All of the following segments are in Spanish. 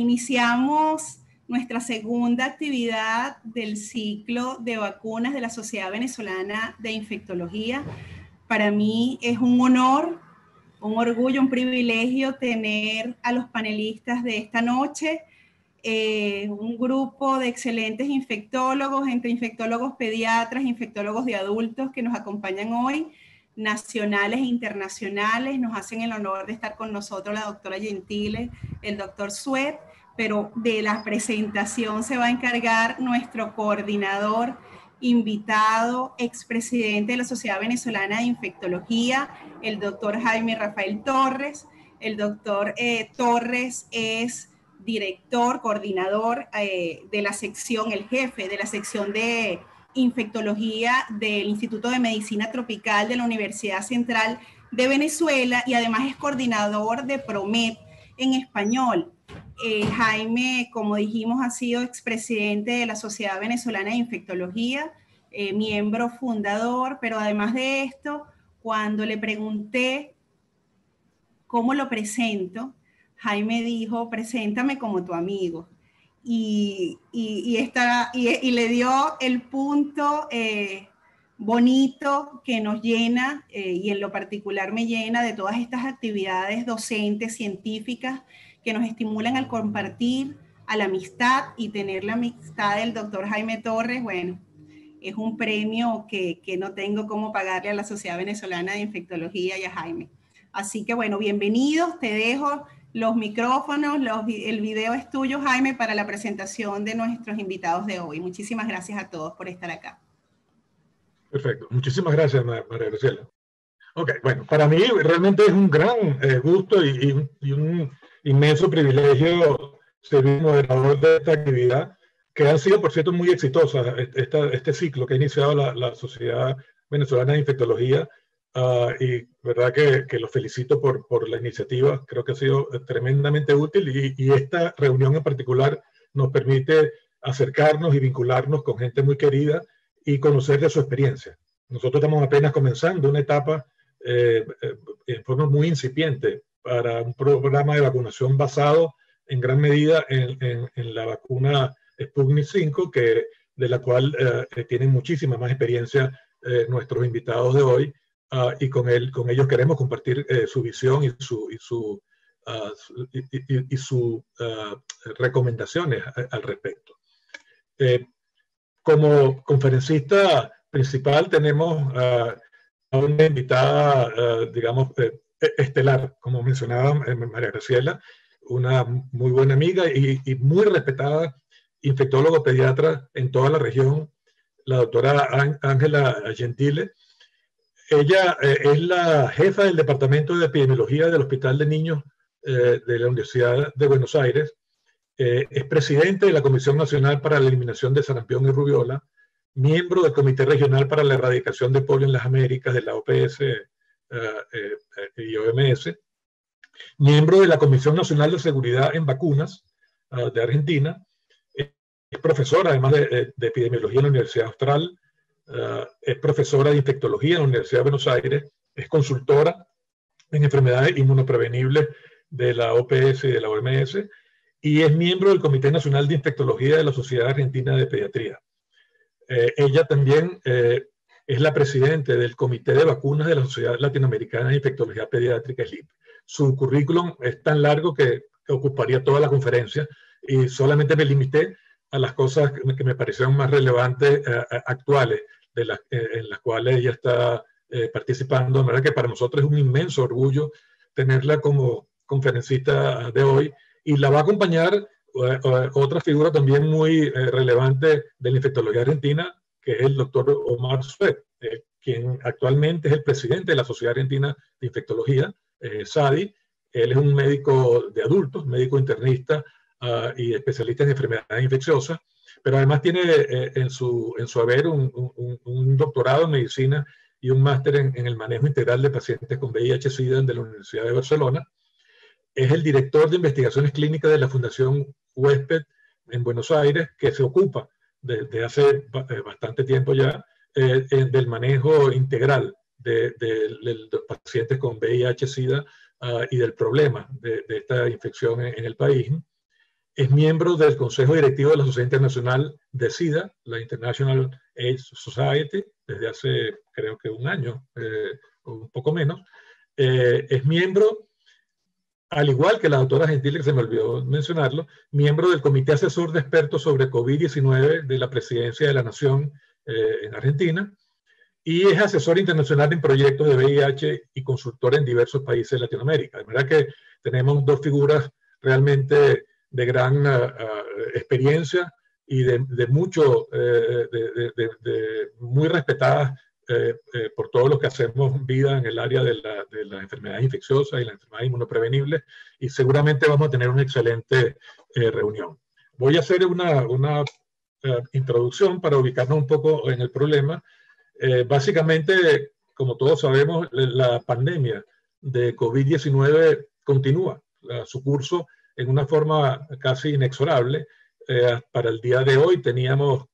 Iniciamos nuestra segunda actividad del ciclo de vacunas de la Sociedad Venezolana de Infectología. Para mí es un honor, un orgullo, un privilegio tener a los panelistas de esta noche, eh, un grupo de excelentes infectólogos, entre infectólogos pediatras, infectólogos de adultos que nos acompañan hoy nacionales e internacionales. Nos hacen el honor de estar con nosotros la doctora Gentile, el doctor Suet, pero de la presentación se va a encargar nuestro coordinador invitado, expresidente de la Sociedad Venezolana de Infectología, el doctor Jaime Rafael Torres. El doctor eh, Torres es director, coordinador eh, de la sección, el jefe de la sección de infectología del Instituto de Medicina Tropical de la Universidad Central de Venezuela y además es coordinador de PROMED en español. Eh, Jaime, como dijimos, ha sido expresidente de la Sociedad Venezolana de Infectología, eh, miembro fundador, pero además de esto, cuando le pregunté cómo lo presento, Jaime dijo, preséntame como tu amigo y, y, y, le dio el punto eh, bonito que nos llena eh, y en lo particular me llena de todas estas actividades docentes, científicas, que nos estimulan al compartir, a la amistad y tener la amistad del doctor Jaime Torres, bueno, es un premio que, que no tengo cómo pagarle a la Sociedad Venezolana de Infectología y a Jaime. Así que bueno, bienvenidos, te dejo los micrófonos, el video es tuyo, Jaime, para la presentación de nuestros invitados de hoy. Muchísimas gracias a todos por estar acá. Perfecto. Muchísimas gracias, María Graciela. Ok, bueno, para mí realmente es un gran eh, gusto y, un inmenso privilegio ser moderador de esta actividad, que ha sido, por cierto, muy exitosa, este ciclo que ha iniciado la, la Sociedad Venezolana de Infectología Ah, y verdad que, que los felicito por, por, la iniciativa, creo que ha sido tremendamente útil y, y, esta reunión en particular nos permite acercarnos y vincularnos con gente muy querida y conocer de su experiencia. Nosotros estamos apenas comenzando una etapa eh, eh, en forma muy incipiente para un programa de vacunación basado en gran medida en, en, la vacuna Sputnik 5, que, de la cual eh, tienen muchísima más experiencia nuestros invitados de hoy Ah, y con, él, con ellos queremos compartir eh, su visión y su, y su, uh, y, su uh, recomendaciones al respecto. Eh, como conferencista principal tenemos a una invitada, digamos, eh, estelar, como mencionaba María Graciela, una muy buena amiga y, y muy respetada infectólogo pediatra en toda la región, la doctora Ángela Gentile, ella eh, es la jefa del Departamento de Epidemiología del Hospital de Niños eh, de la Universidad de Buenos Aires. Eh, es presidente de la Comisión Nacional para la Eliminación de Sarampión y Rubiola, miembro del Comité Regional para la Erradicación de Polio en las Américas de la OPS y OMS, miembro de la Comisión Nacional de Seguridad en Vacunas de Argentina, es profesora además de, de Epidemiología en la Universidad Austral, eh, es profesora de infectología en la Universidad de Buenos Aires, es consultora en enfermedades inmunoprevenibles de la OPS y de la OMS y es miembro del Comité Nacional de Infectología de la Sociedad Argentina de Pediatría. Eh, ella también eh, es la presidenta del Comité de Vacunas de la Sociedad Latinoamericana de Infectología Pediátrica, SLIP. Su currículum es tan largo que, ocuparía toda la conferencia y solamente me limité a las cosas que me parecieron más relevantes actuales de las, eh, en las cuales ella está eh, participando. verdad que para nosotros es un inmenso orgullo tenerla como conferencista de hoy y la va a acompañar eh, otra figura también muy relevante de la infectología argentina, que es el doctor Omar Suet, quien actualmente es el presidente de la Sociedad Argentina de Infectología, SADI. Él es un médico de adultos, médico internista ah, y especialista en enfermedades infecciosas pero además tiene eh, en, su, en su haber un, un, doctorado en medicina y un máster en, el manejo integral de pacientes con VIH-Sida de la Universidad de Barcelona. Es el director de investigaciones clínicas de la Fundación Huésped en Buenos Aires, que se ocupa desde hace eh, bastante tiempo ya eh, del manejo integral de, los pacientes con VIH-Sida ah, y del problema de, esta infección en, en el país. es miembro del Consejo Directivo de la Sociedad Internacional de SIDA, la International AIDS Society, desde hace creo que un año eh, o un poco menos. Eh, es miembro, al igual que la doctora Gentile, que se me olvidó mencionarlo, miembro del Comité Asesor de Expertos sobre COVID-19 de la Presidencia de la Nación eh, en Argentina y es asesor internacional en proyectos de VIH y consultor en diversos países de Latinoamérica. De manera que tenemos dos figuras realmente de gran uh, experiencia y de, de mucho, eh, de, de, muy respetadas eh, eh, por todos los que hacemos vida en el área de de la enfermedad infecciosa y la enfermedad inmunoprevenible y seguramente vamos a tener una excelente reunión. Voy a hacer una, una introducción para ubicarnos un poco en el problema. básicamente, como todos sabemos, la pandemia de COVID-19 continúa su curso en una forma casi inexorable. Eh, para el día de hoy teníamos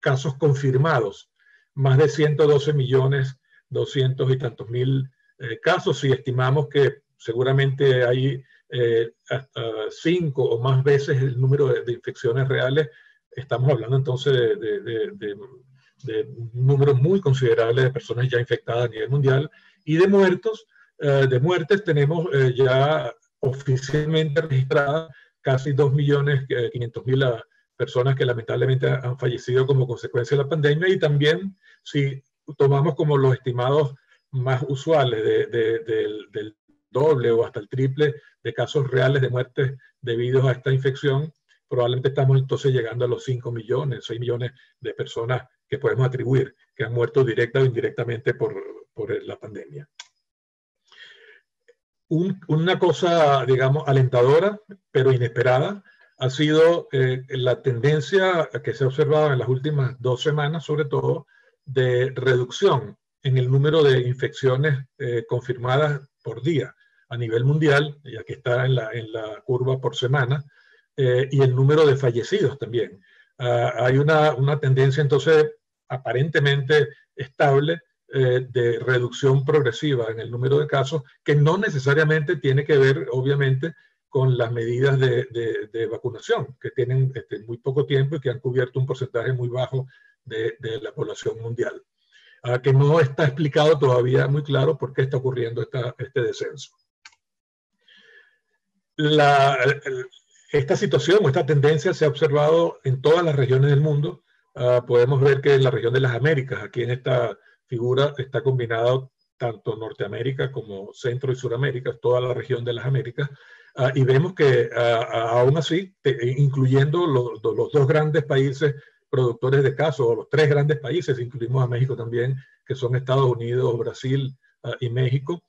casos confirmados, más de 112 millones, 200 y tantos mil eh, casos y estimamos que seguramente hay eh, hasta cinco o más veces el número de, infecciones reales. Estamos hablando entonces de, de, de, un número muy considerable de personas ya infectadas a nivel mundial y de muertos. de muertes tenemos ya oficialmente registradas casi 2.500.000 ah, personas que lamentablemente han fallecido como consecuencia de la pandemia y también si tomamos como los estimados más usuales del, doble o hasta el triple de casos reales de muerte debido a esta infección, probablemente estamos entonces llegando a los 5 millones, 6 millones de personas que podemos atribuir que han muerto directa o indirectamente por, por la pandemia. Una cosa, digamos, alentadora, pero inesperada, ha sido eh, la tendencia que se ha observado en las últimas dos semanas, sobre todo, de reducción en el número de infecciones eh, confirmadas por día a nivel mundial, y aquí está en la, en la curva por semana, eh, y el número de fallecidos también. Ah, hay una, una tendencia entonces aparentemente estable eh, de reducción progresiva en el número de casos, que no necesariamente tiene que ver, obviamente, con las medidas de, de, vacunación, que tienen este, muy poco tiempo y que han cubierto un porcentaje muy bajo de, la población mundial. a que no está explicado todavía muy claro por qué está ocurriendo esta, este descenso. La, esta situación o esta tendencia se ha observado en todas las regiones del mundo. Uh, podemos ver que en la región de las Américas, aquí en esta figura está combinado tanto Norteamérica como Centro y Suramérica, toda la región de las Américas, uh, y vemos que uh, aún así, te, incluyendo los, dos grandes países productores de casos, o los tres grandes países, incluimos a México también, que son Estados Unidos, Brasil y México,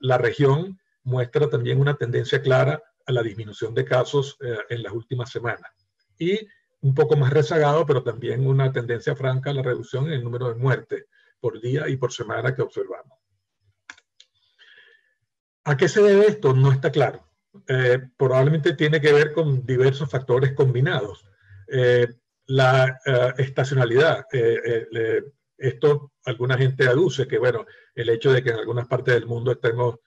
la región muestra también una tendencia clara a la disminución de casos en las últimas semanas. Y un poco más rezagado, pero también una tendencia franca a la reducción en el número de muertes por día y por semana que observamos. ¿A qué se debe esto? No está claro. Eh, probablemente tiene que ver con diversos factores combinados. Eh, la estacionalidad. Eh, esto alguna gente aduce que, bueno, el hecho de que en algunas partes del mundo estemos,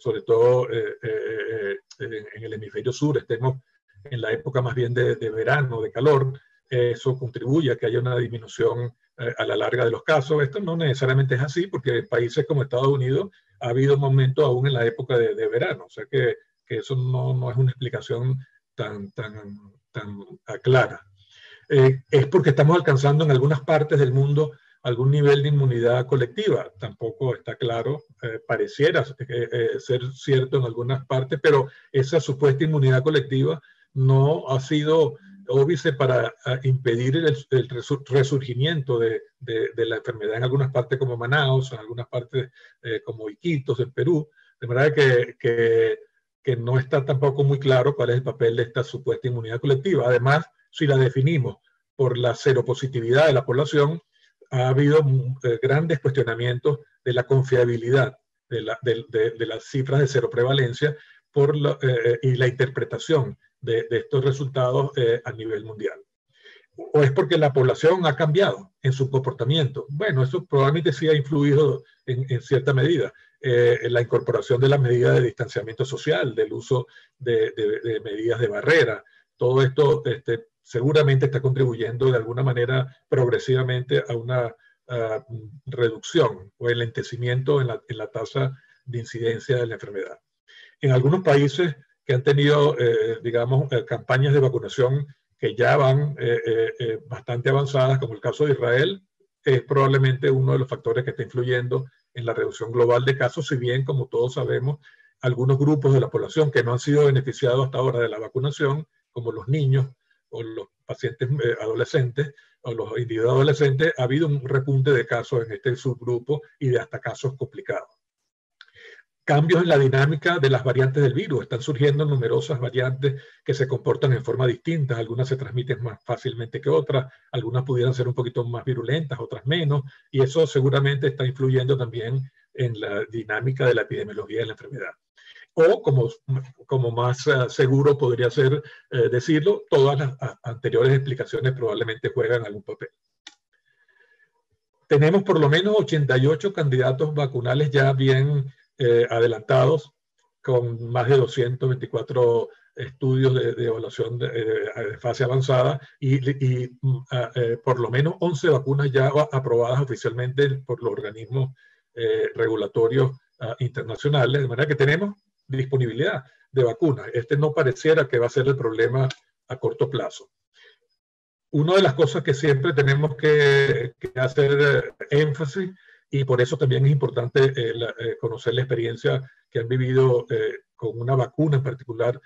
sobre todo en, en, el hemisferio sur, estemos en la época más bien de, verano, de calor, eso contribuye a que haya una disminución eh, a la larga de los casos. Esto no necesariamente es así, porque en países como Estados Unidos ha habido un momento aún en la época de, verano, o sea que, eso no, no, es una explicación tan, tan, tan clara. Eh, es porque estamos alcanzando en algunas partes del mundo algún nivel de inmunidad colectiva. Tampoco está claro, eh, pareciera ser cierto en algunas partes, pero esa supuesta inmunidad colectiva no ha sido óbice para impedir el, resurgimiento de, la enfermedad en algunas partes como Manaus, en algunas partes eh, como Iquitos, en Perú, de manera que, que, que, no está tampoco muy claro cuál es el papel de esta supuesta inmunidad colectiva. Además, si la definimos por la seropositividad de la población, ha habido eh, grandes cuestionamientos de la confiabilidad de, la, de las cifras de seroprevalencia por la, eh, y la interpretación de, estos resultados eh, a nivel mundial. ¿O es porque la población ha cambiado en su comportamiento? Bueno, eso probablemente sí ha influido en, cierta medida. la incorporación de la medida de distanciamiento social, del uso de, medidas de barrera. Todo esto este, seguramente está contribuyendo de alguna manera progresivamente a una reducción o enlentecimiento en la, en la tasa de incidencia de la enfermedad. En algunos países que han tenido, eh, digamos, eh, campañas de vacunación que ya van eh, bastante avanzadas, como el caso de Israel, es probablemente uno de los factores que está influyendo en la reducción global de casos, si bien, como todos sabemos, algunos grupos de la población que no han sido beneficiados hasta ahora de la vacunación, como los niños o los pacientes adolescentes o los individuos adolescentes, ha habido un repunte de casos en este subgrupo y de hasta casos complicados cambios en la dinámica de las variantes del virus. Están surgiendo numerosas variantes que se comportan en forma distinta. Algunas se transmiten más fácilmente que otras, algunas pudieran ser un poquito más virulentas, otras menos, y eso seguramente está influyendo también en la dinámica de la epidemiología de la enfermedad. O, como, como más eh, seguro podría ser eh, decirlo, todas las anteriores explicaciones probablemente juegan algún papel. Tenemos por lo menos 88 candidatos vacunales ya bien eh, adelantados con más de 224 estudios de, evaluación de, fase avanzada y, mm, eh, por lo menos 11 vacunas ya aprobadas oficialmente por los organismos eh, regulatorios ah, internacionales, de manera que tenemos disponibilidad de vacunas. Este no pareciera que va a ser el problema a corto plazo. Una de las cosas que siempre tenemos que, hacer énfasis y por eso también es importante eh, eh, conocer la experiencia que han vivido eh, con una vacuna, en particular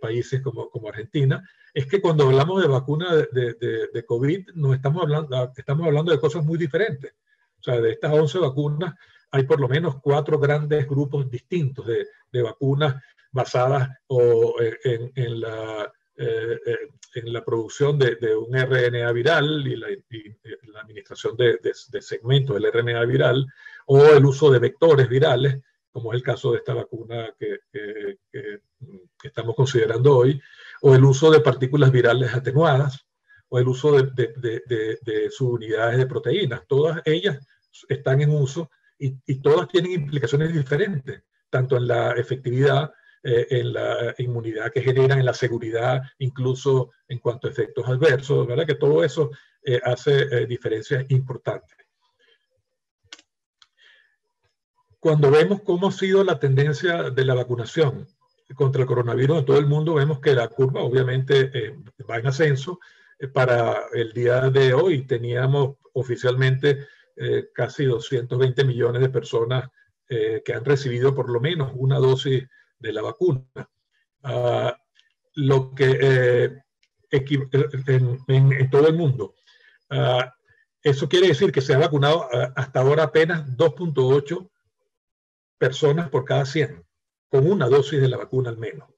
países como, Argentina, es que cuando hablamos de vacuna de, COVID, no estamos hablando, estamos hablando de cosas muy diferentes. O sea, de estas 11 vacunas, hay por lo menos cuatro grandes grupos distintos de, de vacunas basadas o en, en la eh, eh, en la producción de, un RNA viral y la, administración de, segmentos del RNA viral o el uso de vectores virales, como es el caso de esta vacuna que, estamos considerando hoy, o el uso de partículas virales atenuadas, o el uso de, subunidades de proteínas. Todas ellas están en uso y, y todas tienen implicaciones diferentes, tanto en la efectividad eh, en la inmunidad que generan, en la seguridad, incluso en cuanto a efectos adversos, ¿verdad? Que todo eso eh, hace eh, diferencias importantes. Cuando vemos cómo ha sido la tendencia de la vacunación contra el coronavirus en todo el mundo, vemos que la curva obviamente va en ascenso. para el día de hoy teníamos oficialmente casi 220 millones de personas que han recibido por lo menos una dosis de la vacuna. Ah, lo que eh, en, todo el mundo. Ah, eso quiere decir que se ha vacunado ah, hasta ahora apenas 2.8 personas por cada 100, con una dosis de la vacuna al menos.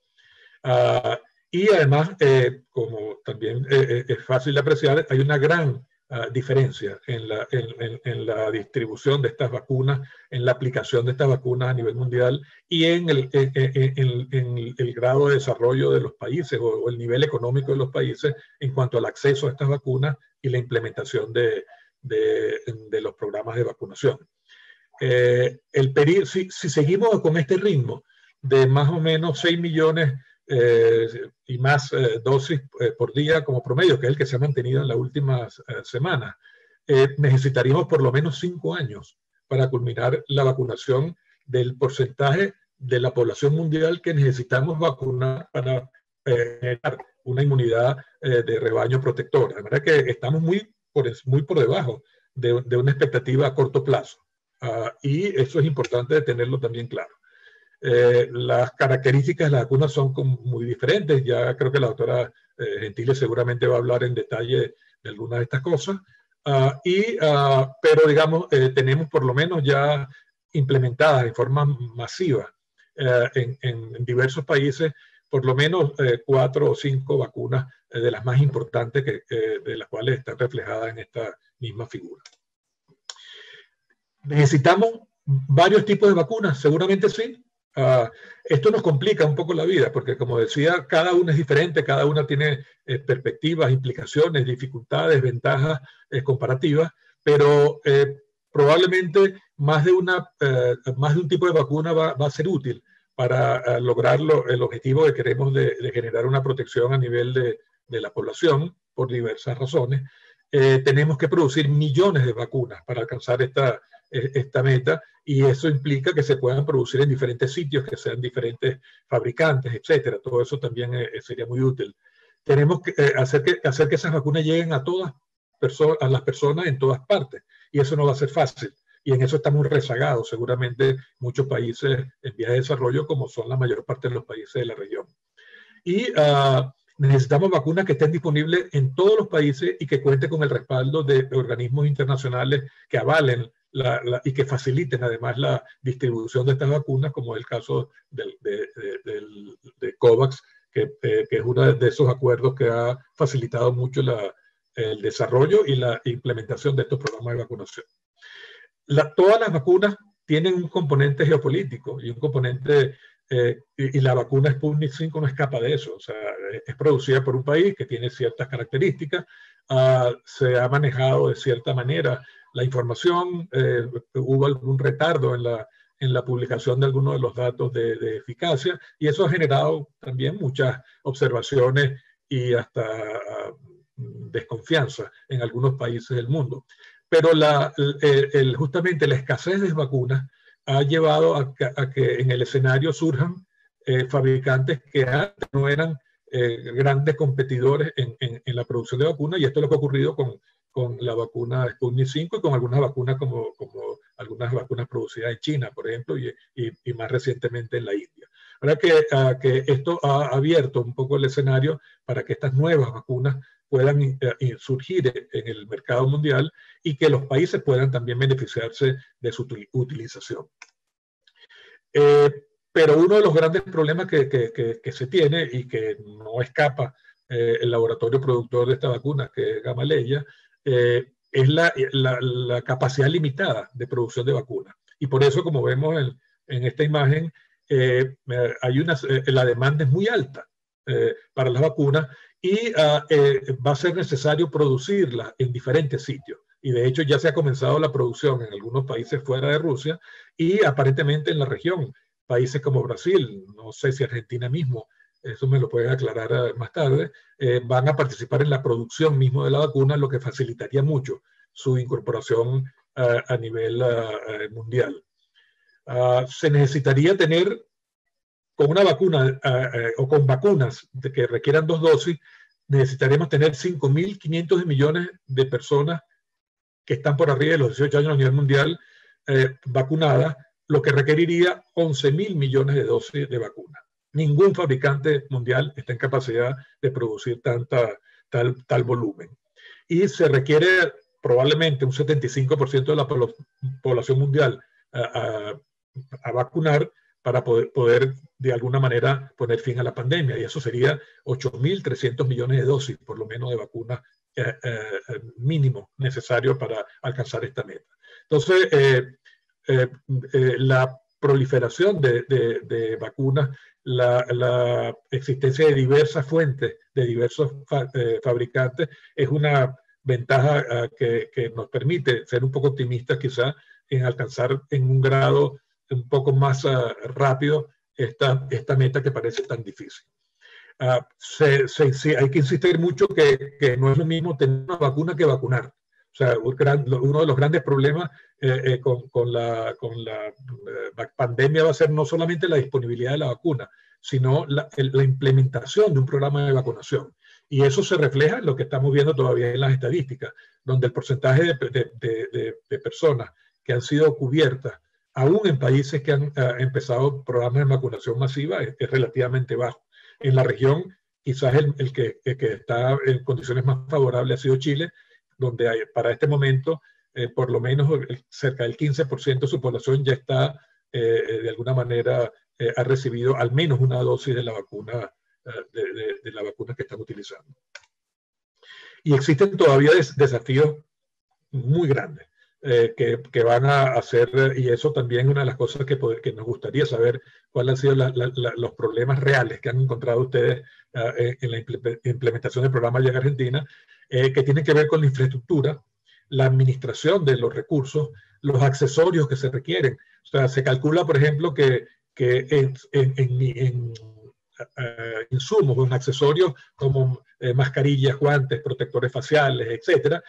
y además, eh, como también eh, es fácil de apreciar, hay una gran diferencia en la, en, la, distribución de estas vacunas, en la aplicación de estas vacunas a nivel mundial y en el, en, el grado de desarrollo de los países o, el nivel económico de los países en cuanto al acceso a estas vacunas y la implementación de, de, los programas de vacunación. Eh, el si, si seguimos con este ritmo de más o menos 6 millones eh, y más eh, dosis eh, por día como promedio, que es el que se ha mantenido en las últimas semanas, necesitaríamos por lo menos cinco años para culminar la vacunación del porcentaje de la población mundial que necesitamos vacunar para generar una inmunidad de rebaño protectora. De manera que estamos muy por, muy por debajo de, de una expectativa a corto plazo. Ah, y eso es importante tenerlo también claro. Eh, las características de la vacuna son muy diferentes. Ya creo que la doctora eh, Gentile seguramente va a hablar en detalle de algunas de estas cosas. Ah, y, ah, pero digamos, eh, tenemos por lo menos ya implementadas en forma masiva en, en, diversos países por lo menos cuatro o cinco vacunas de las más importantes que, de las cuales están reflejadas en esta misma figura. ¿Necesitamos varios tipos de vacunas? Seguramente sí. Ah, esto nos complica un poco la vida, porque como decía, cada una es diferente, cada una tiene eh, perspectivas, implicaciones, dificultades, ventajas eh, comparativas, pero eh, probablemente más de, una, más de un tipo de vacuna va, a ser útil para lograr el objetivo que queremos de, generar una protección a nivel de la población por diversas razones. tenemos que producir millones de vacunas para alcanzar esta, esta meta y eso implica que se puedan producir en diferentes sitios, que sean diferentes fabricantes, etcétera. Todo eso también eh, sería muy útil. Tenemos que eh, hacer, que hacer que esas vacunas lleguen a todas a las personas en todas partes y eso no va a ser fácil. Y en eso estamos rezagados, seguramente muchos países en vías de desarrollo, como son la mayor parte de los países de la región. Y uh, necesitamos vacunas que estén disponibles en todos los países y que cuenten con el respaldo de organismos internacionales que avalen y que faciliten además la distribución de estas vacunas, como es el caso del, de, de, COVAX, que, eh, que, es uno de esos acuerdos que ha facilitado mucho la, el desarrollo y la implementación de estos programas de vacunación. La, todas las vacunas tienen un componente geopolítico y un componente, eh, y, la vacuna Sputnik 5 no escapa de eso, o sea, es producida por un país que tiene ciertas características, uh, se ha manejado de cierta manera la información, eh, hubo algún retardo en la, en la publicación de algunos de los datos de, eficacia y eso ha generado también muchas observaciones y hasta uh, desconfianza en algunos países del mundo. Pero la, el, justamente la escasez de vacunas ha llevado a, que en el escenario surjan eh, fabricantes que antes no eran eh, grandes competidores en, en, en, la producción de vacunas y esto es lo que ha ocurrido con con la vacuna Sputnik 5 y con algunas vacunas como, como algunas vacunas producidas en China, por ejemplo, y, y, más recientemente en la India. Ahora que, uh, que esto ha abierto un poco el escenario para que estas nuevas vacunas puedan uh, surgir en el mercado mundial y que los países puedan también beneficiarse de su utilización. Eh, pero uno de los grandes problemas que, que, que, se tiene y que no escapa eh, el laboratorio productor de esta vacuna, que es Gamaleya, eh, es la, la, la, capacidad limitada de producción de vacunas. Y por eso, como vemos en, en esta imagen, eh, hay una, eh, la demanda es muy alta eh, para las vacunas y uh, va a ser necesario producirlas en diferentes sitios. Y de hecho ya se ha comenzado la producción en algunos países fuera de Rusia y aparentemente en la región, países como Brasil, no sé si Argentina mismo, eso me lo pueden aclarar eh, más tarde, eh, van a participar en la producción mismo de la vacuna, lo que facilitaría mucho su incorporación uh, a nivel mundial. Uh, se necesitaría tener con una vacuna o con vacunas que requieran dos dosis, necesitaremos tener 5.500 millones de personas que están por arriba de los 18 años a nivel mundial eh, vacunadas, lo que requeriría 11.000 millones de dosis de vacuna ningún fabricante mundial está en capacidad de producir tanta, tal, volumen. Y se requiere probablemente un 75% de la población mundial a, vacunar para poder, poder, de alguna manera poner fin a la pandemia. Y eso sería 8.300 millones de dosis, por lo menos, de vacuna eh, eh, mínimo necesario para alcanzar esta meta. Entonces, eh, la proliferación de, de vacunas la, existencia de diversas fuentes, de diversos eh, fabricantes, es una ventaja uh, que, nos permite ser un poco optimistas quizá en alcanzar en un grado un poco más uh, rápido esta, esta meta que parece tan difícil. Se, hay que insistir mucho que, que, no es lo mismo tener una vacuna que vacunar. O sea, uno de los grandes problemas eh, eh, con, con, la, con la eh, pandemia va a ser no solamente la disponibilidad de la vacuna, sino la, la, implementación de un programa de vacunación. Y eso se refleja en lo que estamos viendo todavía en las estadísticas, donde el porcentaje de, de, de, de personas que han sido cubiertas, aún en países que han uh, empezado programas de vacunación masiva, es, es, relativamente bajo. En la región, quizás el, el, que, el que está en condiciones más favorables ha sido Chile, donde hay, para este momento eh, por lo menos cerca del 15% de su población ya está, eh, eh, de alguna manera, ha recibido al menos una dosis de la vacuna, de, la vacuna que están utilizando. Y existen todavía des, desafíos muy grandes. Eh, que, que, van a hacer, y eso también es una de las cosas que, poder, que nos gustaría saber cuáles han sido la, la, la, los problemas reales que han encontrado ustedes uh, en la implementación del programa Llega Argentina, eh, que tienen que ver con la infraestructura, la administración de los recursos, los accesorios que se requieren. O sea, se calcula, por ejemplo, que, que en, en, en, eh, insumos, en accesorios como eh, mascarillas, guantes, protectores faciales, etcétera,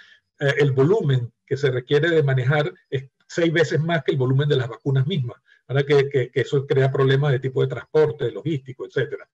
eh, el volumen que se requiere de manejar es seis veces más que el volumen de las vacunas mismas, para que, que, eso crea problemas de tipo de transporte, logístico, etcétera.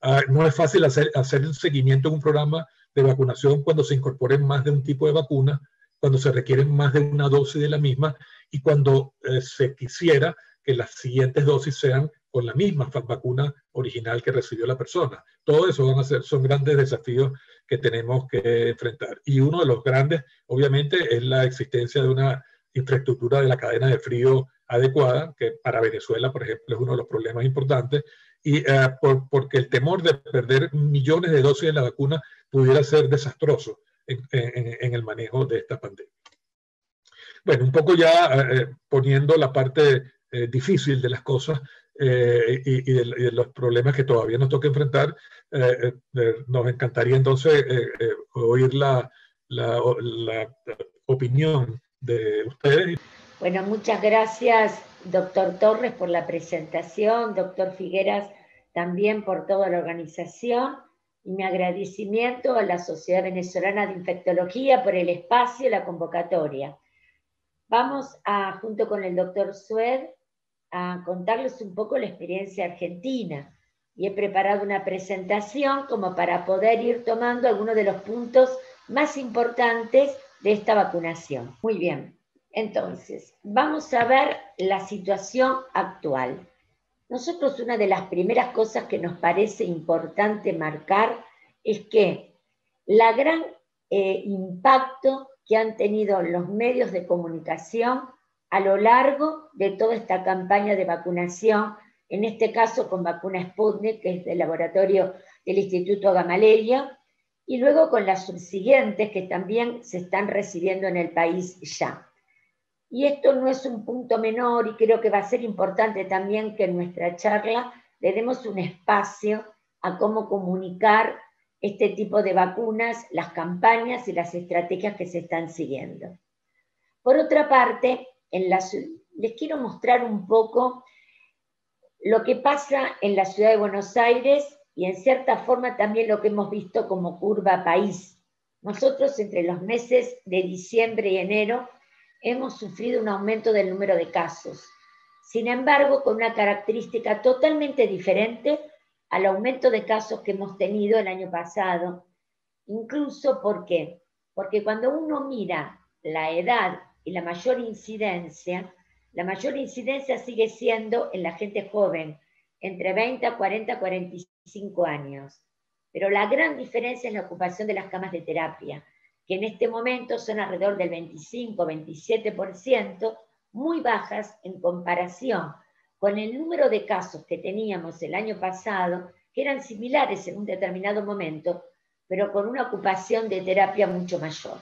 Ah, no es fácil hacer, hacer el seguimiento en un programa de vacunación cuando se incorporen más de un tipo de vacuna, cuando se requieren más de una dosis de la misma y cuando se quisiera que las siguientes dosis sean con la misma vacuna original que recibió la persona. Todo eso van a ser, son grandes desafíos que tenemos que enfrentar. Y uno de los grandes, obviamente, es la existencia de una infraestructura de la cadena de frío adecuada, que para Venezuela, por ejemplo, es uno de los problemas importantes, y eh, porque el temor de perder millones de dosis de la vacuna pudiera ser desastroso en, el manejo de esta pandemia. Bueno, un poco ya eh, poniendo la parte eh, difícil de las cosas, eh, y, de, los problemas que todavía nos toca enfrentar, eh, eh, nos encantaría entonces oír la, la, opinión de ustedes. Bueno, muchas gracias, doctor Torres, por la presentación, doctor Figueras también por toda la organización y mi agradecimiento a la Sociedad Venezolana de Infectología por el espacio y la convocatoria. Vamos a, junto con el doctor Sued, a contarles un poco la experiencia argentina y he preparado una presentación como para poder ir tomando algunos de los puntos más importantes de esta vacunación. Muy bien, entonces, vamos a ver la situación actual. Nosotros una de las primeras cosas que nos parece importante marcar es que la gran eh, impacto que han tenido los medios de comunicación a lo largo de toda esta campaña de vacunación, en este caso con vacuna Sputnik, que es del laboratorio del Instituto Gamaleya, y luego con las subsiguientes que también se están recibiendo en el país ya. Y esto no es un punto menor y creo que va a ser importante también que en nuestra charla le demos un espacio a cómo comunicar este tipo de vacunas, las campañas y las estrategias que se están siguiendo. Por otra parte, les quiero mostrar un poco lo que pasa en la ciudad de Buenos Aires y en cierta forma también lo que hemos visto como curva país. Nosotros entre los meses de diciembre y enero hemos sufrido un aumento del número de casos. Sin embargo, con una característica totalmente diferente al aumento de casos que hemos tenido el año pasado. Incluso, ¿por qué? Porque cuando uno mira la edad y la mayor incidencia, la mayor incidencia sigue siendo en la gente joven, entre 20, 40, 45 años. Pero la gran diferencia es la ocupación de las camas de terapia, que en este momento son alrededor del 25, 27%, muy bajas en comparación con el número de casos que teníamos el año pasado, que eran similares en un determinado momento, pero con una ocupación de terapia mucho mayor.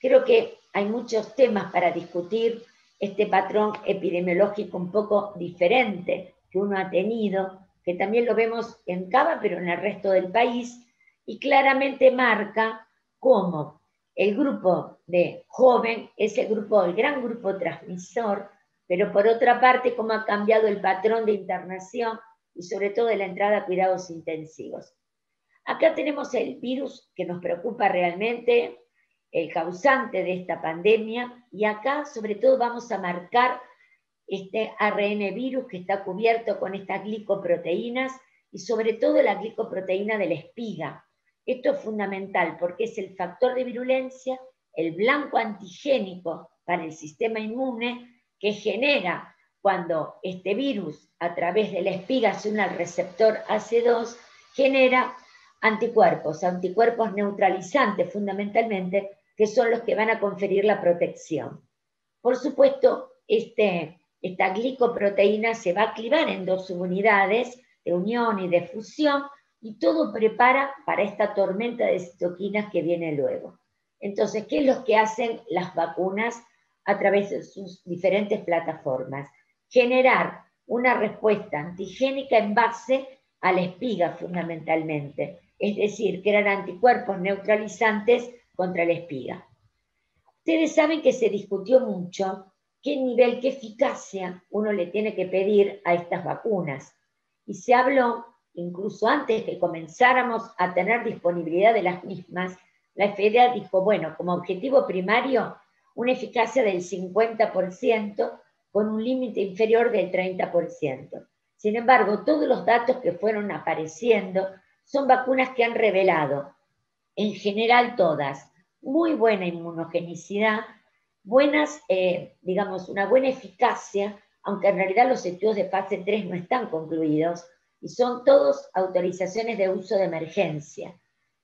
Creo que hay muchos temas para discutir, este patrón epidemiológico un poco diferente que uno ha tenido, que también lo vemos en Cava, pero en el resto del país, y claramente marca cómo el grupo de joven es el grupo, el gran grupo transmisor, pero por otra parte cómo ha cambiado el patrón de internación y sobre todo de la entrada a cuidados intensivos. Acá tenemos el virus que nos preocupa realmente, el causante de esta pandemia y acá sobre todo vamos a marcar este ARN virus que está cubierto con estas glicoproteínas y sobre todo la glicoproteína de la espiga. Esto es fundamental porque es el factor de virulencia, el blanco antigénico para el sistema inmune que genera cuando este virus a través de la espiga se une al receptor AC2, genera anticuerpos, anticuerpos neutralizantes fundamentalmente, que son los que van a conferir la protección. Por supuesto, este, esta glicoproteína se va a clivar en dos subunidades de unión y de fusión y todo prepara para esta tormenta de citoquinas que viene luego. Entonces, ¿qué es lo que hacen las vacunas a través de sus diferentes plataformas? Generar una respuesta antigénica en base a la espiga fundamentalmente, es decir, crear anticuerpos neutralizantes contra la espiga. Ustedes saben que se discutió mucho qué nivel, qué eficacia uno le tiene que pedir a estas vacunas. Y se habló, incluso antes que comenzáramos a tener disponibilidad de las mismas, la FDA dijo, bueno, como objetivo primario, una eficacia del 50% con un límite inferior del 30%. Sin embargo, todos los datos que fueron apareciendo son vacunas que han revelado, en general todas, muy buena inmunogenicidad, buenas, eh, digamos, una buena eficacia, aunque en realidad los estudios de fase 3 no están concluidos y son todos autorizaciones de uso de emergencia.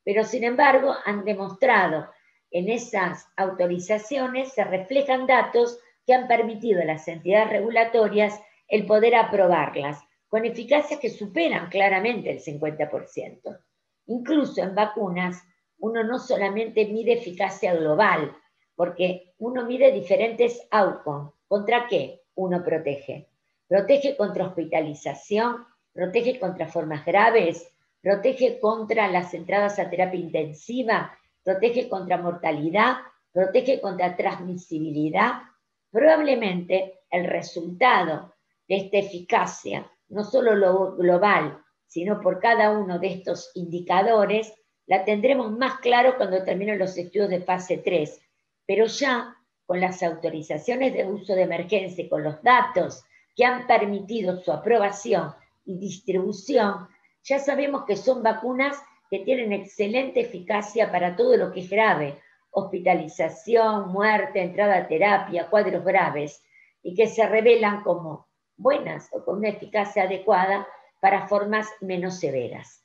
Pero sin embargo han demostrado en esas autorizaciones, se reflejan datos que han permitido a las entidades regulatorias el poder aprobarlas, con eficacias que superan claramente el 50%. Incluso en vacunas, uno no solamente mide eficacia global, porque uno mide diferentes outcomes. ¿Contra qué uno protege? Protege contra hospitalización, protege contra formas graves, protege contra las entradas a terapia intensiva, protege contra mortalidad, protege contra transmisibilidad. Probablemente el resultado de esta eficacia, no solo lo global, sino por cada uno de estos indicadores, la tendremos más claro cuando terminen los estudios de fase 3. Pero ya con las autorizaciones de uso de emergencia y con los datos que han permitido su aprobación y distribución, ya sabemos que son vacunas que tienen excelente eficacia para todo lo que es grave, hospitalización, muerte, entrada a terapia, cuadros graves, y que se revelan como buenas o con una eficacia adecuada para formas menos severas.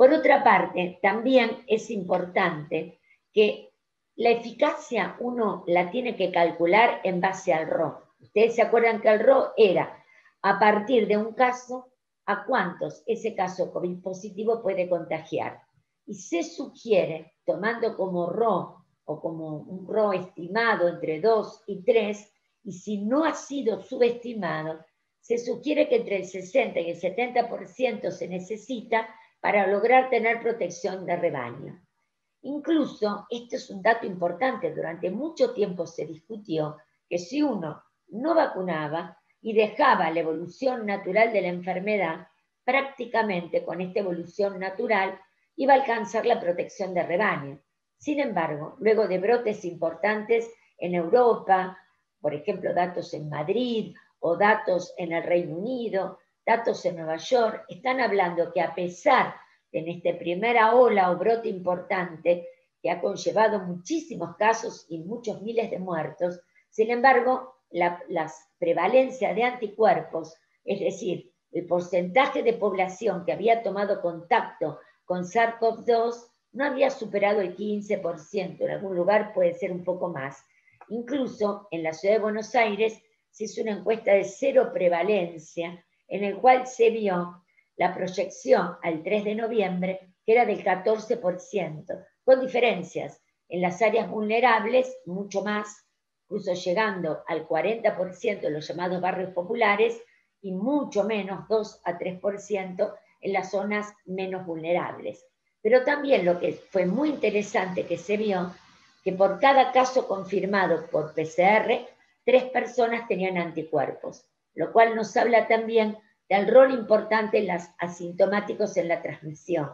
Por otra parte, también es importante que la eficacia uno la tiene que calcular en base al RO. Ustedes se acuerdan que el RO era a partir de un caso a cuántos ese caso COVID positivo puede contagiar. Y se sugiere, tomando como RO o como un RO estimado entre 2 y 3, y si no ha sido subestimado, se sugiere que entre el 60 y el 70% se necesita para lograr tener protección de rebaño. Incluso, esto es un dato importante, durante mucho tiempo se discutió que si uno no vacunaba, y dejaba la evolución natural de la enfermedad, prácticamente con esta evolución natural iba a alcanzar la protección de rebaño. Sin embargo, luego de brotes importantes en Europa, por ejemplo, datos en Madrid o datos en el Reino Unido, datos en Nueva York, están hablando que a pesar de en esta primera ola o brote importante que ha conllevado muchísimos casos y muchos miles de muertos, sin embargo, la, prevalencia de anticuerpos, es decir, el porcentaje de población que había tomado contacto con SARS-CoV-2 no había superado el 15%, en algún lugar puede ser un poco más. Incluso en la ciudad de Buenos Aires se hizo una encuesta de cero prevalencia, en el cual se vio la proyección al 3 de noviembre, que era del 14%, con diferencias. En las áreas vulnerables, mucho más, incluso llegando al 40% de los llamados barrios populares y mucho menos, 2 a 3% en las zonas menos vulnerables. Pero también lo que fue muy interesante que se vio, que por cada caso confirmado por PCR, tres personas tenían anticuerpos, lo cual nos habla también del rol importante en los asintomáticos en la transmisión.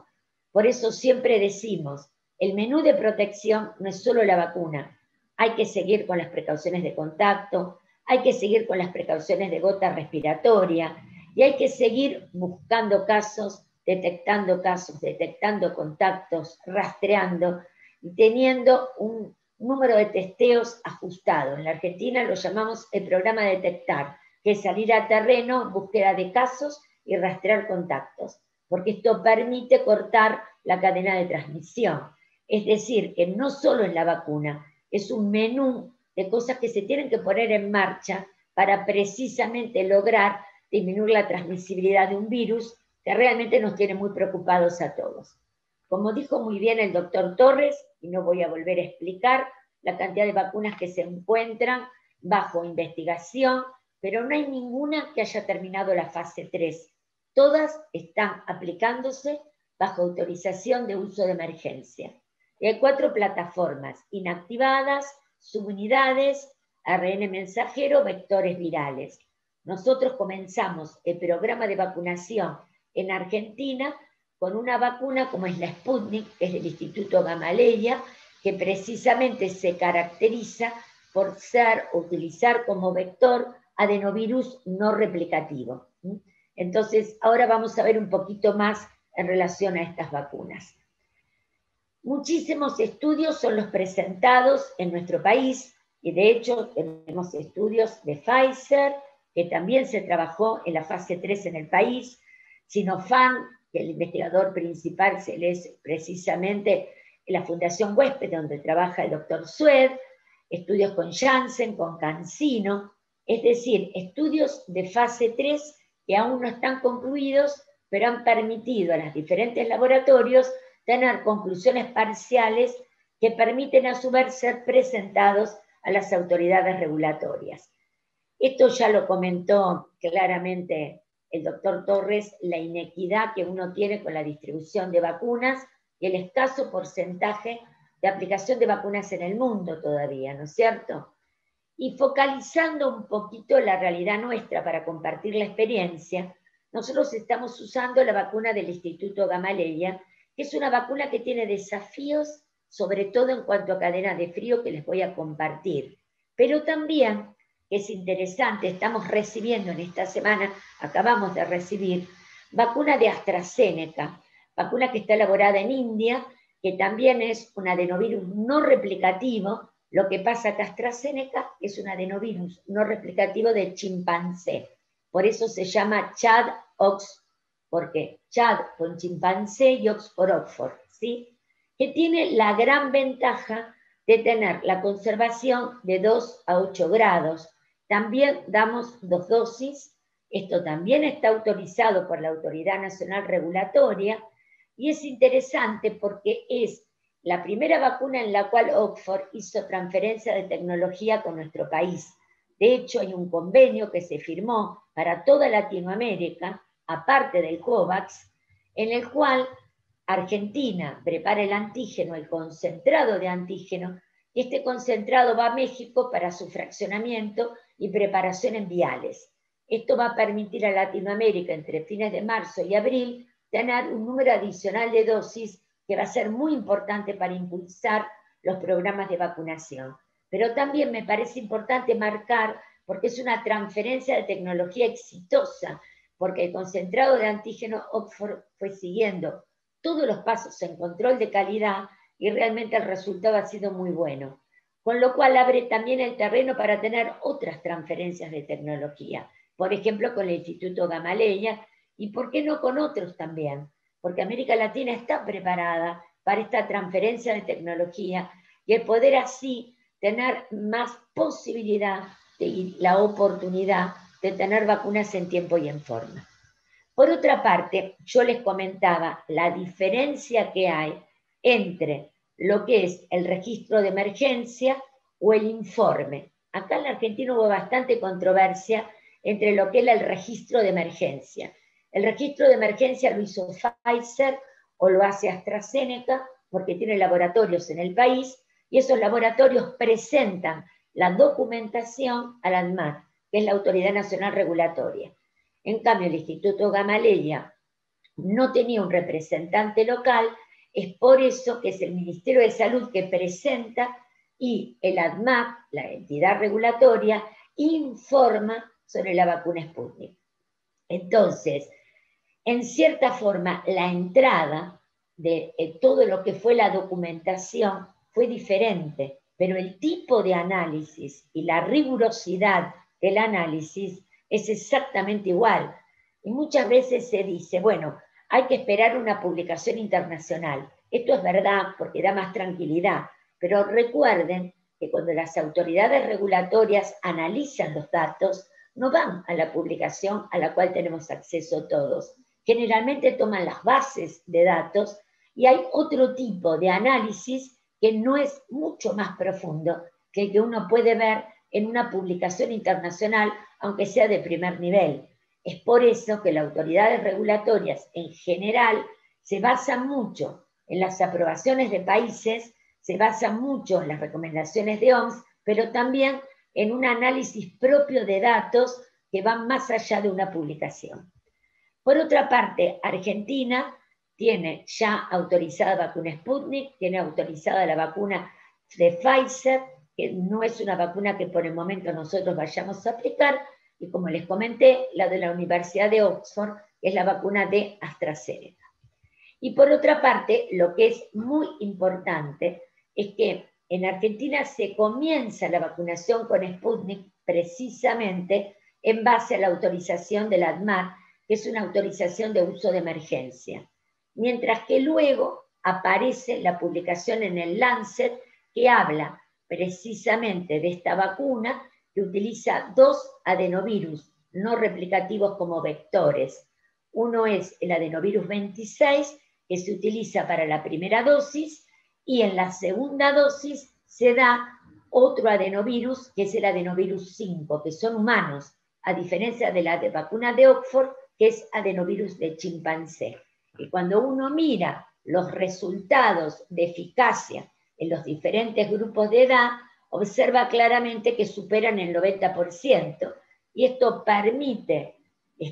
Por eso siempre decimos, el menú de protección no es solo la vacuna, hay que seguir con las precauciones de contacto, hay que seguir con las precauciones de gota respiratoria y hay que seguir buscando casos, detectando casos, detectando contactos, rastreando y teniendo un número de testeos ajustado. En la Argentina lo llamamos el programa de detectar, que salir a terreno, búsqueda de casos y rastrear contactos, porque esto permite cortar la cadena de transmisión. Es decir, que no solo es la vacuna, es un menú de cosas que se tienen que poner en marcha para precisamente lograr disminuir la transmisibilidad de un virus que realmente nos tiene muy preocupados a todos. Como dijo muy bien el doctor Torres, y no voy a volver a explicar la cantidad de vacunas que se encuentran bajo investigación, pero no hay ninguna que haya terminado la fase 3. Todas están aplicándose bajo autorización de uso de emergencia. Y hay cuatro plataformas inactivadas, subunidades, ARN mensajero, vectores virales. Nosotros comenzamos el programa de vacunación en Argentina con una vacuna como es la Sputnik, que es del Instituto Gamaleya, que precisamente se caracteriza por ser, utilizar como vector adenovirus no replicativo. Entonces, ahora vamos a ver un poquito más en relación a estas vacunas. Muchísimos estudios son los presentados en nuestro país y de hecho tenemos estudios de Pfizer, que también se trabajó en la fase 3 en el país, Sinopharm, que el investigador principal es precisamente la Fundación Huésped, donde trabaja el doctor Sued, estudios con Janssen, con Cancino, es decir, estudios de fase 3 que aún no están concluidos, pero han permitido a los diferentes laboratorios tener conclusiones parciales que permiten a su vez ser presentados a las autoridades regulatorias. Esto ya lo comentó claramente el doctor Torres, la inequidad que uno tiene con la distribución de vacunas y el escaso porcentaje de aplicación de vacunas en el mundo todavía, ¿no es cierto? Y focalizando un poquito la realidad nuestra para compartir la experiencia, nosotros estamos usando la vacuna del Instituto Gamaleya, que es una vacuna que tiene desafíos, sobre todo en cuanto a cadenas de frío que les voy a compartir, pero también es interesante, estamos recibiendo en esta semana, acabamos de recibir, vacuna de AstraZeneca, vacuna que está elaborada en India, que también es un adenovirus no replicativo. Lo que pasa que AstraZeneca es un adenovirus no replicativo de chimpancé. Por eso se llama Chad Ox, porque Chad con chimpancé y Oxford Oxford, ¿sí? Que tiene la gran ventaja de tener la conservación de 2 a 8 grados. También damos dos dosis. Esto también está autorizado por la Autoridad Nacional Regulatoria y es interesante porque es la primera vacuna en la cual Oxford hizo transferencia de tecnología con nuestro país. De hecho, hay un convenio que se firmó para toda Latinoamérica, aparte del COVAX, en el cual Argentina prepara el antígeno, el concentrado de antígeno, y este concentrado va a México para su fraccionamiento y preparación en viales. Esto va a permitir a Latinoamérica entre fines de marzo y abril tener un número adicional de dosis que va a ser muy importante para impulsar los programas de vacunación. Pero también me parece importante marcar, porque es una transferencia de tecnología exitosa, porque el concentrado de antígeno Oxford fue siguiendo todos los pasos en control de calidad y realmente el resultado ha sido muy bueno. Con lo cual abre también el terreno para tener otras transferencias de tecnología. Por ejemplo, con el Instituto Gamaleya, ¿Y por qué no con otros también? Porque América Latina está preparada para esta transferencia de tecnología y el poder así tener más posibilidad y la oportunidad de tener vacunas en tiempo y en forma. Por otra parte, yo les comentaba la diferencia que hay entre lo que es el registro de emergencia o el informe. Acá en la Argentina hubo bastante controversia entre lo que era el registro de emergencia. El registro de emergencia lo hizo Pfizer o lo hace AstraZeneca porque tiene laboratorios en el país y esos laboratorios presentan la documentación a la ANMAT, que es la Autoridad Nacional Regulatoria. En cambio, el Instituto Gamaleya no tenía un representante local, es por eso que es el Ministerio de Salud que presenta y el ADMAP, la entidad regulatoria, informa sobre la vacuna Sputnik. Entonces, en cierta forma, la entrada de eh, todo lo que fue la documentación fue diferente, pero el tipo de análisis y la rigurosidad del análisis es exactamente igual. Y muchas veces se dice, bueno, hay que esperar una publicación internacional. Esto es verdad porque da más tranquilidad, pero recuerden que cuando las autoridades regulatorias analizan los datos, no van a la publicación a la cual tenemos acceso todos, generalmente toman las bases de datos y hay otro tipo de análisis que no es mucho más profundo que el que uno puede ver en una publicación internacional, aunque sea de primer nivel. Es por eso que las autoridades regulatorias en general se basan mucho en las aprobaciones de países, se basan mucho en las recomendaciones de OMS, pero también en un análisis propio de datos que van más allá de una publicación. Por otra parte, Argentina tiene ya autorizada vacuna Sputnik, tiene autorizada la vacuna de Pfizer, que no es una vacuna que por el momento nosotros vayamos a aplicar, y como les comenté, la de la Universidad de Oxford, es la vacuna de AstraZeneca. Y por otra parte, lo que es muy importante es que en Argentina se comienza la vacunación con Sputnik precisamente en base a la autorización de la ADMAR, que es una autorización de uso de emergencia. Mientras que luego aparece la publicación en el Lancet que habla precisamente de esta vacuna que utiliza dos adenovirus no replicativos como vectores. Uno es el adenovirus 26, que se utiliza para la primera dosis, y en la segunda dosis se da otro adenovirus, que es el adenovirus 5, que son humanos, a diferencia de la de vacuna de Oxford, que es adenovirus de chimpancé. Y cuando uno mira los resultados de eficacia en los diferentes grupos de edad, observa claramente que superan el 90%. Y esto permite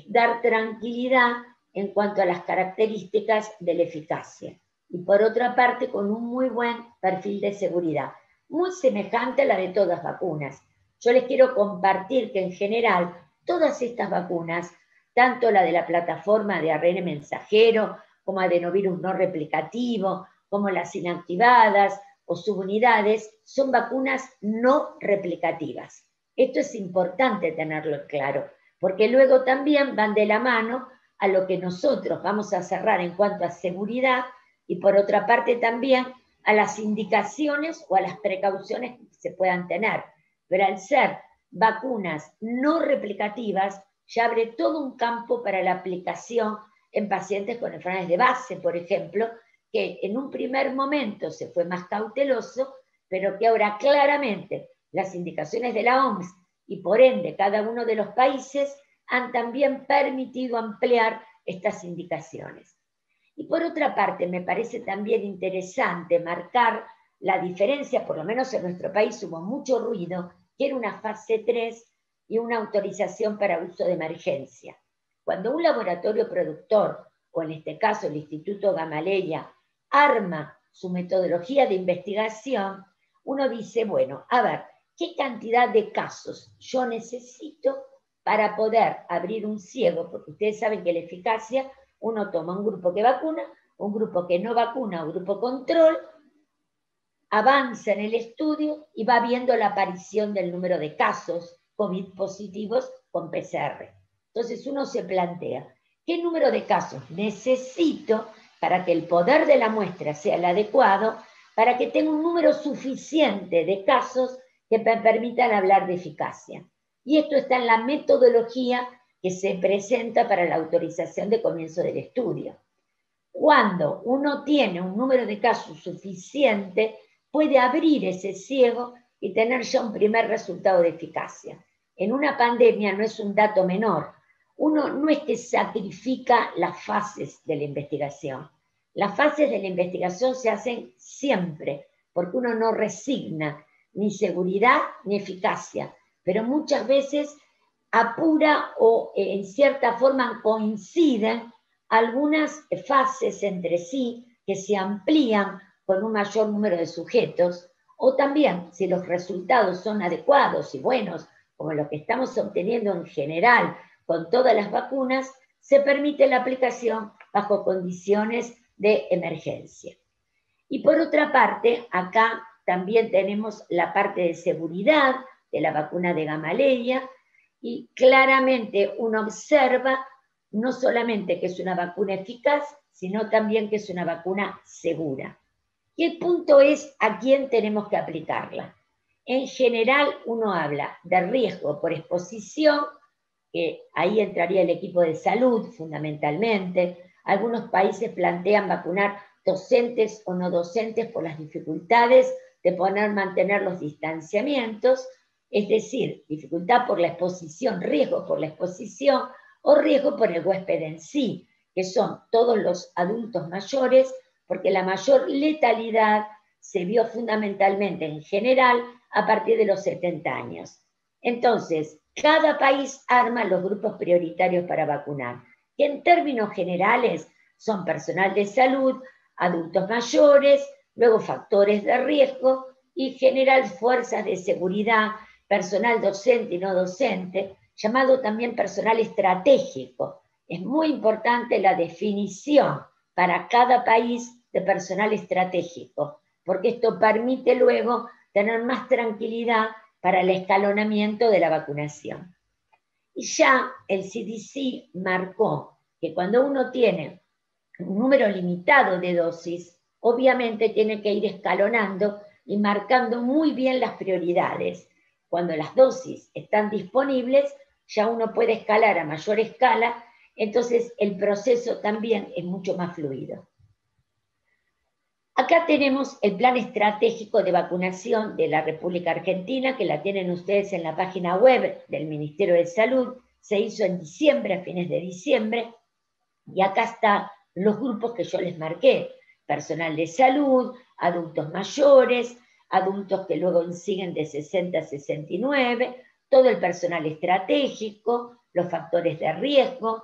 dar tranquilidad en cuanto a las características de la eficacia. Y por otra parte, con un muy buen perfil de seguridad, muy semejante a la de todas vacunas. Yo les quiero compartir que en general todas estas vacunas, tanto la de la plataforma de ARN mensajero, como adenovirus no replicativo, como las inactivadas o subunidades, son vacunas no replicativas. Esto es importante tenerlo claro, porque luego también van de la mano a lo que nosotros vamos a cerrar en cuanto a seguridad y por otra parte también a las indicaciones o a las precauciones que se puedan tener. Pero al ser vacunas no replicativas, ya abre todo un campo para la aplicación en pacientes con enfermedades de base, por ejemplo, que en un primer momento se fue más cauteloso, pero que ahora claramente las indicaciones de la OMS y por ende cada uno de los países han también permitido ampliar estas indicaciones. Y por otra parte, me parece también interesante marcar la diferencia, por lo menos en nuestro país hubo mucho ruido, que era una fase 3 y una autorización para uso de emergencia. Cuando un laboratorio productor, o en este caso el Instituto Gamaleya, arma su metodología de investigación, uno dice, bueno, a ver, ¿qué cantidad de casos yo necesito para poder abrir un ciego? Porque ustedes saben que la eficacia, uno toma un grupo que vacuna, un grupo que no vacuna, un grupo control, avanza en el estudio y va viendo la aparición del número de casos COVID positivos con PCR. Entonces uno se plantea, ¿qué número de casos necesito para que el poder de la muestra sea el adecuado, para que tenga un número suficiente de casos que me permitan hablar de eficacia? Y esto está en la metodología que se presenta para la autorización de comienzo del estudio. Cuando uno tiene un número de casos suficiente, puede abrir ese ciego y tener ya un primer resultado de eficacia. En una pandemia no es un dato menor. Uno no es que sacrifica las fases de la investigación. Las fases de la investigación se hacen siempre, porque uno no resigna ni seguridad ni eficacia, pero muchas veces apura o eh, en cierta forma coinciden algunas fases entre sí que se amplían con un mayor número de sujetos, o también si los resultados son adecuados y buenos, como lo que estamos obteniendo en general con todas las vacunas, se permite la aplicación bajo condiciones de emergencia. Y por otra parte, acá también tenemos la parte de seguridad de la vacuna de Gamaleya y claramente uno observa no solamente que es una vacuna eficaz, sino también que es una vacuna segura. Y el punto es a quién tenemos que aplicarla. En general, uno habla de riesgo por exposición, que ahí entraría el equipo de salud fundamentalmente. Algunos países plantean vacunar docentes o no docentes por las dificultades de poder mantener los distanciamientos, es decir, dificultad por la exposición, riesgo por la exposición o riesgo por el huésped en sí, que son todos los adultos mayores porque la mayor letalidad se vio fundamentalmente en general a partir de los 70 años. Entonces, cada país arma los grupos prioritarios para vacunar, que en términos generales son personal de salud, adultos mayores, luego factores de riesgo y general fuerzas de seguridad, personal docente y no docente, llamado también personal estratégico. Es muy importante la definición para cada país de personal estratégico, porque esto permite luego tener más tranquilidad para el escalonamiento de la vacunación. Y ya el CDC marcó que cuando uno tiene un número limitado de dosis, obviamente tiene que ir escalonando y marcando muy bien las prioridades. Cuando las dosis están disponibles, ya uno puede escalar a mayor escala, entonces el proceso también es mucho más fluido. Acá tenemos el plan estratégico de vacunación de la República Argentina, que la tienen ustedes en la página web del Ministerio de Salud. Se hizo en diciembre, a fines de diciembre, y acá están los grupos que yo les marqué. Personal de salud, adultos mayores, adultos que luego siguen de 60 a 69, todo el personal estratégico, los factores de riesgo,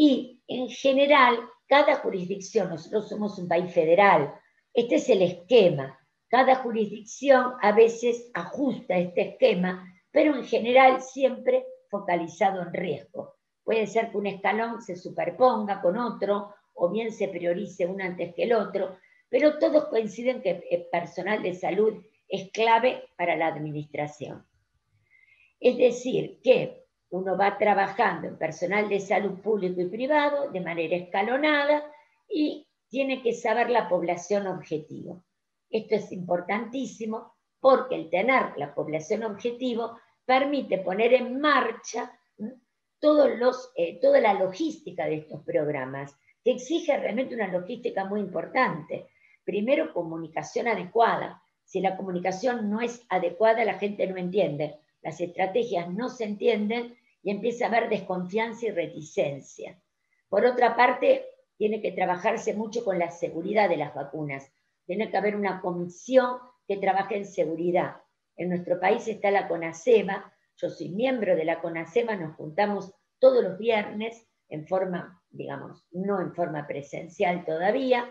y en general, cada jurisdicción, nosotros somos un país federal, este es el esquema. Cada jurisdicción a veces ajusta este esquema, pero en general siempre focalizado en riesgo. Puede ser que un escalón se superponga con otro o bien se priorice uno antes que el otro, pero todos coinciden que el personal de salud es clave para la administración. Es decir, que uno va trabajando en personal de salud público y privado de manera escalonada y tiene que saber la población objetivo. Esto es importantísimo porque el tener la población objetivo permite poner en marcha todos los, eh, toda la logística de estos programas, que exige realmente una logística muy importante. Primero, comunicación adecuada. Si la comunicación no es adecuada, la gente no entiende. Las estrategias no se entienden y empieza a haber desconfianza y reticencia. Por otra parte, tiene que trabajarse mucho con la seguridad de las vacunas. Tiene que haber una comisión que trabaje en seguridad. En nuestro país está la CONASEMA, yo soy miembro de la CONASEMA, nos juntamos todos los viernes en forma, digamos, no en forma presencial todavía,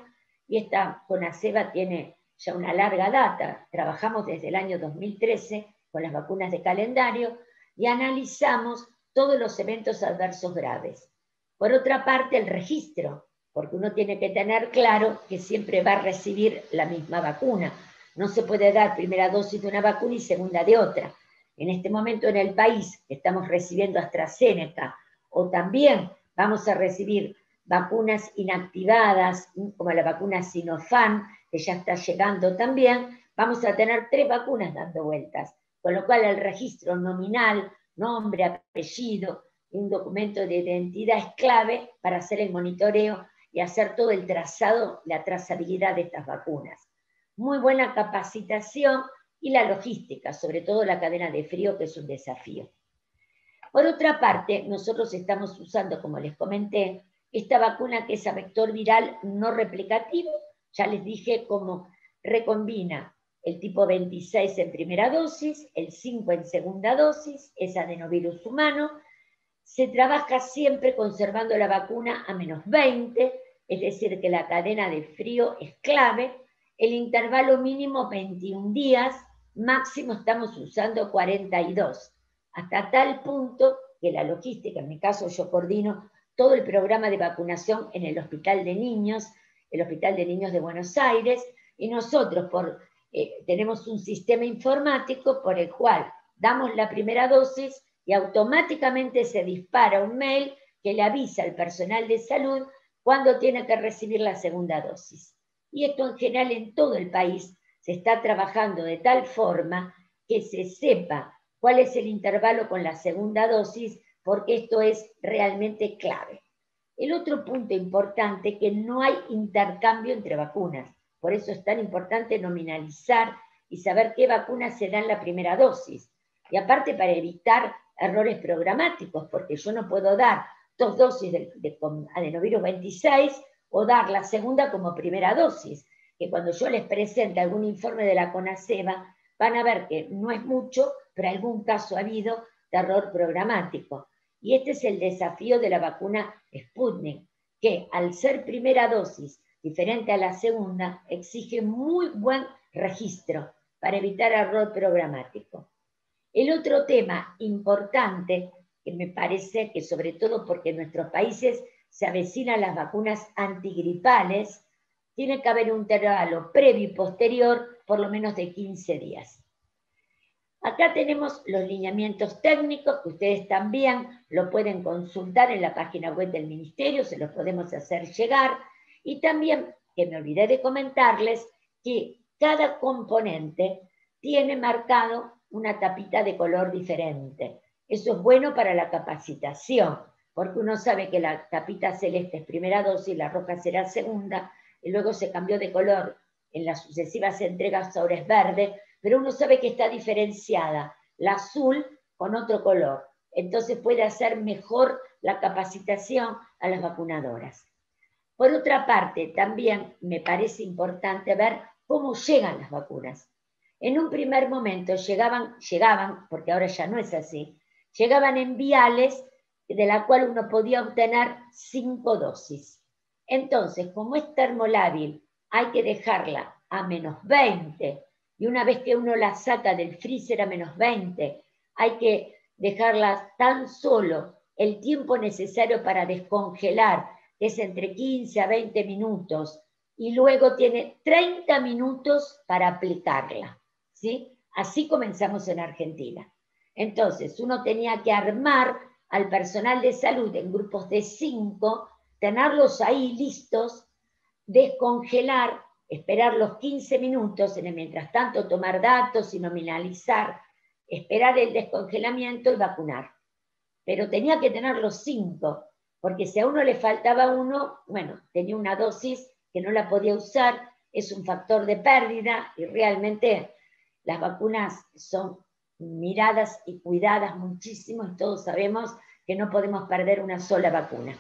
y esta CONASEMA tiene ya una larga data. Trabajamos desde el año 2013 con las vacunas de calendario y analizamos todos los eventos adversos graves. Por otra parte, el registro porque uno tiene que tener claro que siempre va a recibir la misma vacuna. No se puede dar primera dosis de una vacuna y segunda de otra. En este momento en el país estamos recibiendo AstraZeneca o también vamos a recibir vacunas inactivadas, como la vacuna Sinopharm, que ya está llegando también, vamos a tener tres vacunas dando vueltas, con lo cual el registro nominal, nombre, apellido un documento de identidad es clave para hacer el monitoreo y hacer todo el trazado, la trazabilidad de estas vacunas. Muy buena capacitación y la logística, sobre todo la cadena de frío, que es un desafío. Por otra parte, nosotros estamos usando, como les comenté, esta vacuna que es a vector viral no replicativo, ya les dije cómo recombina el tipo 26 en primera dosis, el 5 en segunda dosis, es adenovirus humano, se trabaja siempre conservando la vacuna a menos 20, es decir, que la cadena de frío es clave, el intervalo mínimo 21 días, máximo estamos usando 42, hasta tal punto que la logística, en mi caso yo coordino todo el programa de vacunación en el Hospital de Niños, el Hospital de Niños de Buenos Aires, y nosotros por, eh, tenemos un sistema informático por el cual damos la primera dosis y automáticamente se dispara un mail que le avisa al personal de salud cuándo tiene que recibir la segunda dosis. Y esto en general en todo el país se está trabajando de tal forma que se sepa cuál es el intervalo con la segunda dosis, porque esto es realmente clave. El otro punto importante es que no hay intercambio entre vacunas. Por eso es tan importante nominalizar y saber qué vacunas se dan la primera dosis. Y aparte para evitar errores programáticos, porque yo no puedo dar dos dosis de, adenovirus 26 o dar la segunda como primera dosis, que cuando yo les presente algún informe de la CONASEBA van a ver que no es mucho, pero algún caso ha habido de error programático. Y este es el desafío de la vacuna Sputnik, que al ser primera dosis diferente a la segunda, exige muy buen registro para evitar error programático. El otro tema importante, que me parece que sobre todo porque en nuestros países se avecinan las vacunas antigripales, tiene que haber un intervalo previo y posterior por lo menos de 15 días. Acá tenemos los lineamientos técnicos que ustedes también lo pueden consultar en la página web del ministerio, se los podemos hacer llegar. Y también, que me olvidé de comentarles, que cada componente tiene marcado una tapita de color diferente. Eso es bueno para la capacitación, porque uno sabe que la tapita celeste es primera dosis, la roja será segunda, y luego se cambió de color en las sucesivas entregas, ahora es verde, pero uno sabe que está diferenciada la azul con otro color. Entonces puede hacer mejor la capacitación a las vacunadoras. Por otra parte, también me parece importante ver cómo llegan las vacunas. En un primer momento llegaban, llegaban, porque ahora ya no es así, llegaban en viales de la cual uno podía obtener cinco dosis. Entonces, como es termolábil, hay que dejarla a menos 20 y una vez que uno la saca del freezer a menos 20, hay que dejarla tan solo el tiempo necesario para descongelar, es entre 15 a 20 minutos, y luego tiene 30 minutos para aplicarla. ¿sí? Así comenzamos en Argentina. Entonces, uno tenía que armar al personal de salud en grupos de 5, tenerlos ahí listos, descongelar esperar los 15 minutos, en el mientras tanto tomar datos y nominalizar, esperar el descongelamiento y vacunar. Pero tenía que tener los cinco, porque si a uno le faltaba uno, bueno, tenía una dosis que no la podía usar, es un factor de pérdida y realmente las vacunas son miradas y cuidadas muchísimo y todos sabemos que no podemos perder una sola vacuna.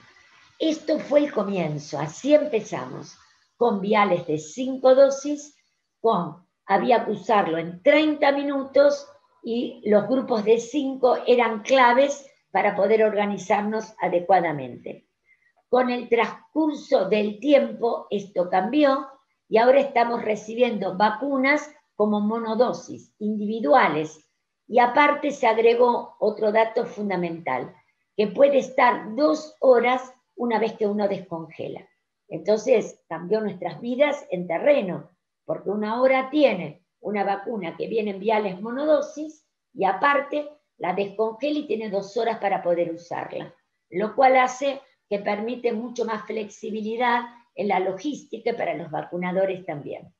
Esto fue el comienzo, así empezamos con viales de 5 dosis, con, había que usarlo en 30 minutos y los grupos de 5 eran claves para poder organizarnos adecuadamente. Con el transcurso del tiempo esto cambió y ahora estamos recibiendo vacunas como monodosis, individuales. Y aparte se agregó otro dato fundamental, que puede estar dos horas una vez que uno descongela. Entonces cambió nuestras vidas en terreno, porque una hora tiene una vacuna que viene en viales monodosis y aparte la descongela y tiene dos horas para poder usarla, lo cual hace que permite mucho más flexibilidad en la logística para los vacunadores también.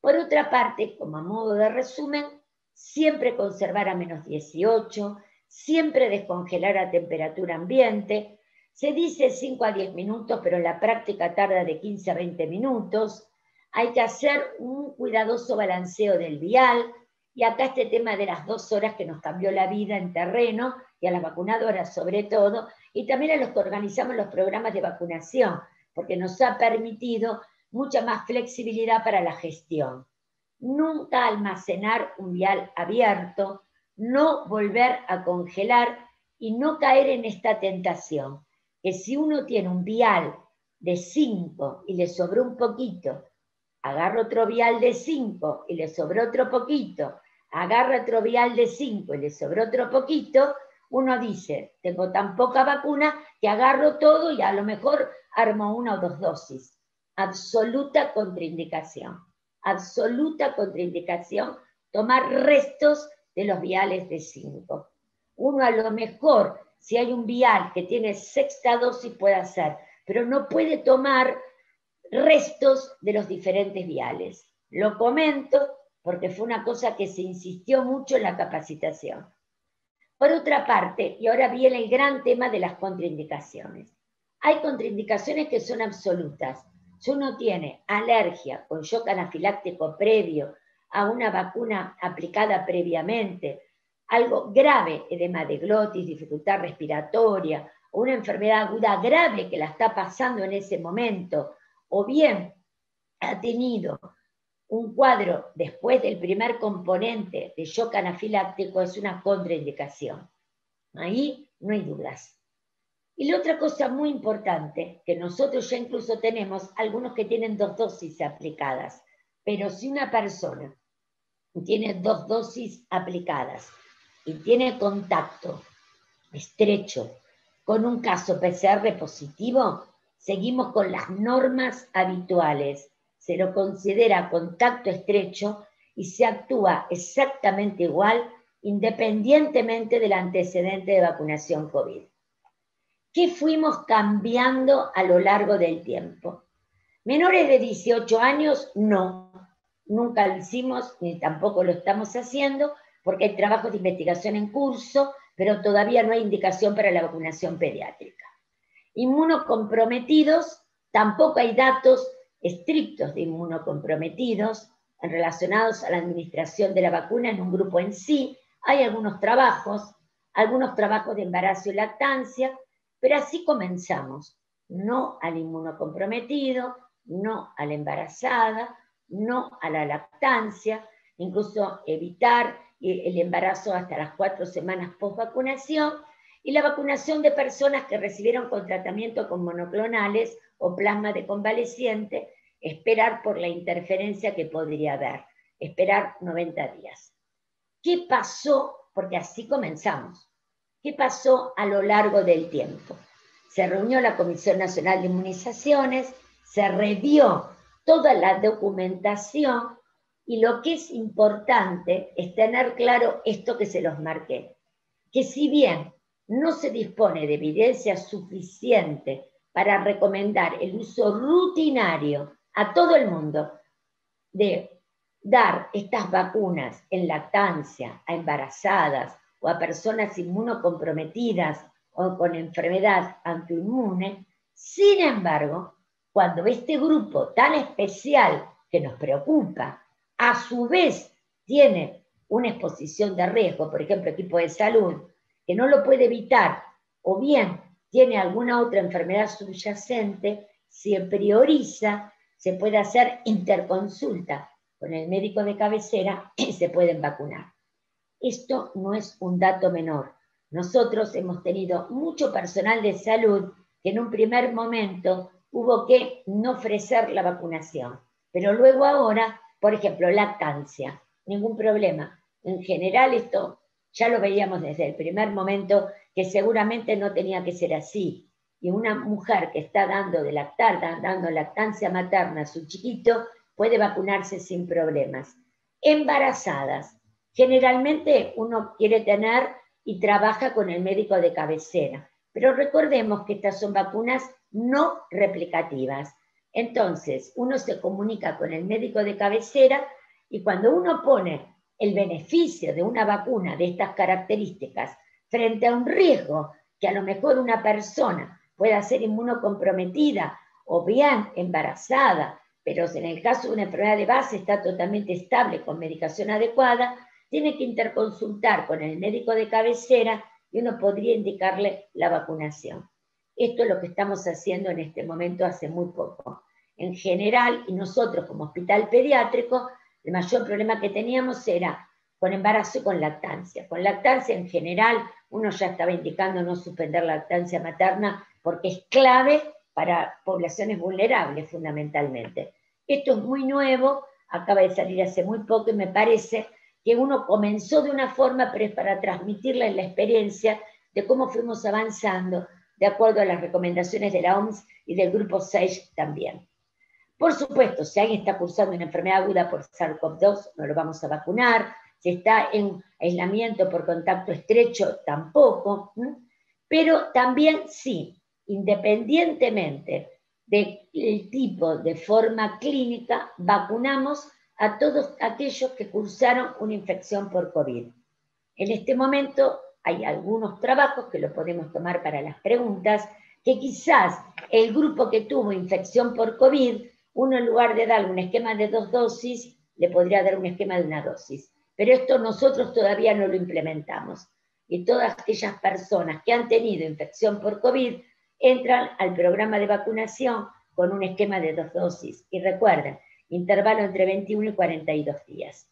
Por otra parte, como a modo de resumen, siempre conservar a menos 18, siempre descongelar a temperatura ambiente, se dice 5 a 10 minutos, pero en la práctica tarda de 15 a 20 minutos. Hay que hacer un cuidadoso balanceo del vial. Y acá este tema de las dos horas que nos cambió la vida en terreno y a las vacunadoras sobre todo, y también a los que organizamos los programas de vacunación, porque nos ha permitido mucha más flexibilidad para la gestión. Nunca almacenar un vial abierto, no volver a congelar y no caer en esta tentación que si uno tiene un vial de 5 y le sobró un poquito, agarra otro vial de 5 y le sobró otro poquito, agarra otro vial de 5 y le sobró otro poquito, uno dice, tengo tan poca vacuna que agarro todo y a lo mejor armo una o dos dosis. Absoluta contraindicación, absoluta contraindicación tomar restos de los viales de 5. Uno a lo mejor si hay un vial que tiene sexta dosis puede hacer, pero no puede tomar restos de los diferentes viales. Lo comento porque fue una cosa que se insistió mucho en la capacitación. Por otra parte, y ahora viene el gran tema de las contraindicaciones. Hay contraindicaciones que son absolutas. Si uno tiene alergia con shock anafiláctico previo a una vacuna aplicada previamente, algo grave, edema de glotis, dificultad respiratoria, o una enfermedad aguda grave que la está pasando en ese momento, o bien ha tenido un cuadro después del primer componente de shock anafiláctico es una contraindicación. Ahí no hay dudas. Y la otra cosa muy importante, que nosotros ya incluso tenemos algunos que tienen dos dosis aplicadas, pero si una persona tiene dos dosis aplicadas y tiene contacto estrecho con un caso PCR positivo, seguimos con las normas habituales. Se lo considera contacto estrecho y se actúa exactamente igual independientemente del antecedente de vacunación COVID. ¿Qué fuimos cambiando a lo largo del tiempo? Menores de 18 años, no. Nunca lo hicimos ni tampoco lo estamos haciendo porque hay trabajos de investigación en curso, pero todavía no hay indicación para la vacunación pediátrica. Inmunocomprometidos, tampoco hay datos estrictos de inmunocomprometidos relacionados a la administración de la vacuna en un grupo en sí. Hay algunos trabajos, algunos trabajos de embarazo y lactancia, pero así comenzamos. No al inmunocomprometido, no a la embarazada, no a la lactancia, incluso evitar el embarazo hasta las cuatro semanas post vacunación y la vacunación de personas que recibieron con tratamiento con monoclonales o plasma de convaleciente, esperar por la interferencia que podría haber, esperar 90 días. ¿Qué pasó? Porque así comenzamos. ¿Qué pasó a lo largo del tiempo? Se reunió la Comisión Nacional de Inmunizaciones, se revió toda la documentación y lo que es importante es tener claro esto que se los marqué, que si bien no se dispone de evidencia suficiente para recomendar el uso rutinario a todo el mundo de dar estas vacunas en lactancia a embarazadas o a personas inmunocomprometidas o con enfermedad autoinmune, sin embargo, cuando este grupo tan especial que nos preocupa a su vez tiene una exposición de riesgo, por ejemplo, equipo de salud, que no lo puede evitar, o bien tiene alguna otra enfermedad subyacente, se prioriza, se puede hacer interconsulta con el médico de cabecera y se pueden vacunar. Esto no es un dato menor. Nosotros hemos tenido mucho personal de salud que en un primer momento hubo que no ofrecer la vacunación, pero luego ahora por ejemplo, lactancia, ningún problema. En general esto ya lo veíamos desde el primer momento que seguramente no tenía que ser así. Y una mujer que está dando de lactar, dando lactancia materna a su chiquito, puede vacunarse sin problemas. Embarazadas. Generalmente uno quiere tener y trabaja con el médico de cabecera, pero recordemos que estas son vacunas no replicativas. Entonces, uno se comunica con el médico de cabecera y cuando uno pone el beneficio de una vacuna de estas características frente a un riesgo que a lo mejor una persona pueda ser inmunocomprometida o bien embarazada, pero en el caso de una enfermedad de base está totalmente estable con medicación adecuada, tiene que interconsultar con el médico de cabecera y uno podría indicarle la vacunación. Esto es lo que estamos haciendo en este momento hace muy poco. En general, y nosotros como hospital pediátrico, el mayor problema que teníamos era con embarazo y con lactancia. Con lactancia en general, uno ya estaba indicando no suspender la lactancia materna porque es clave para poblaciones vulnerables fundamentalmente. Esto es muy nuevo, acaba de salir hace muy poco y me parece que uno comenzó de una forma, pero es para transmitirle la experiencia de cómo fuimos avanzando de acuerdo a las recomendaciones de la OMS y del grupo SAGE también. Por supuesto, si alguien está cursando una enfermedad aguda por SARS-CoV-2, no lo vamos a vacunar. Si está en aislamiento por contacto estrecho, tampoco. Pero también sí, independientemente del tipo de forma clínica, vacunamos a todos aquellos que cursaron una infección por COVID. En este momento hay algunos trabajos que lo podemos tomar para las preguntas, que quizás el grupo que tuvo infección por COVID, uno en lugar de darle un esquema de dos dosis, le podría dar un esquema de una dosis. Pero esto nosotros todavía no lo implementamos. Y todas aquellas personas que han tenido infección por COVID entran al programa de vacunación con un esquema de dos dosis. Y recuerden intervalo entre 21 y 42 días.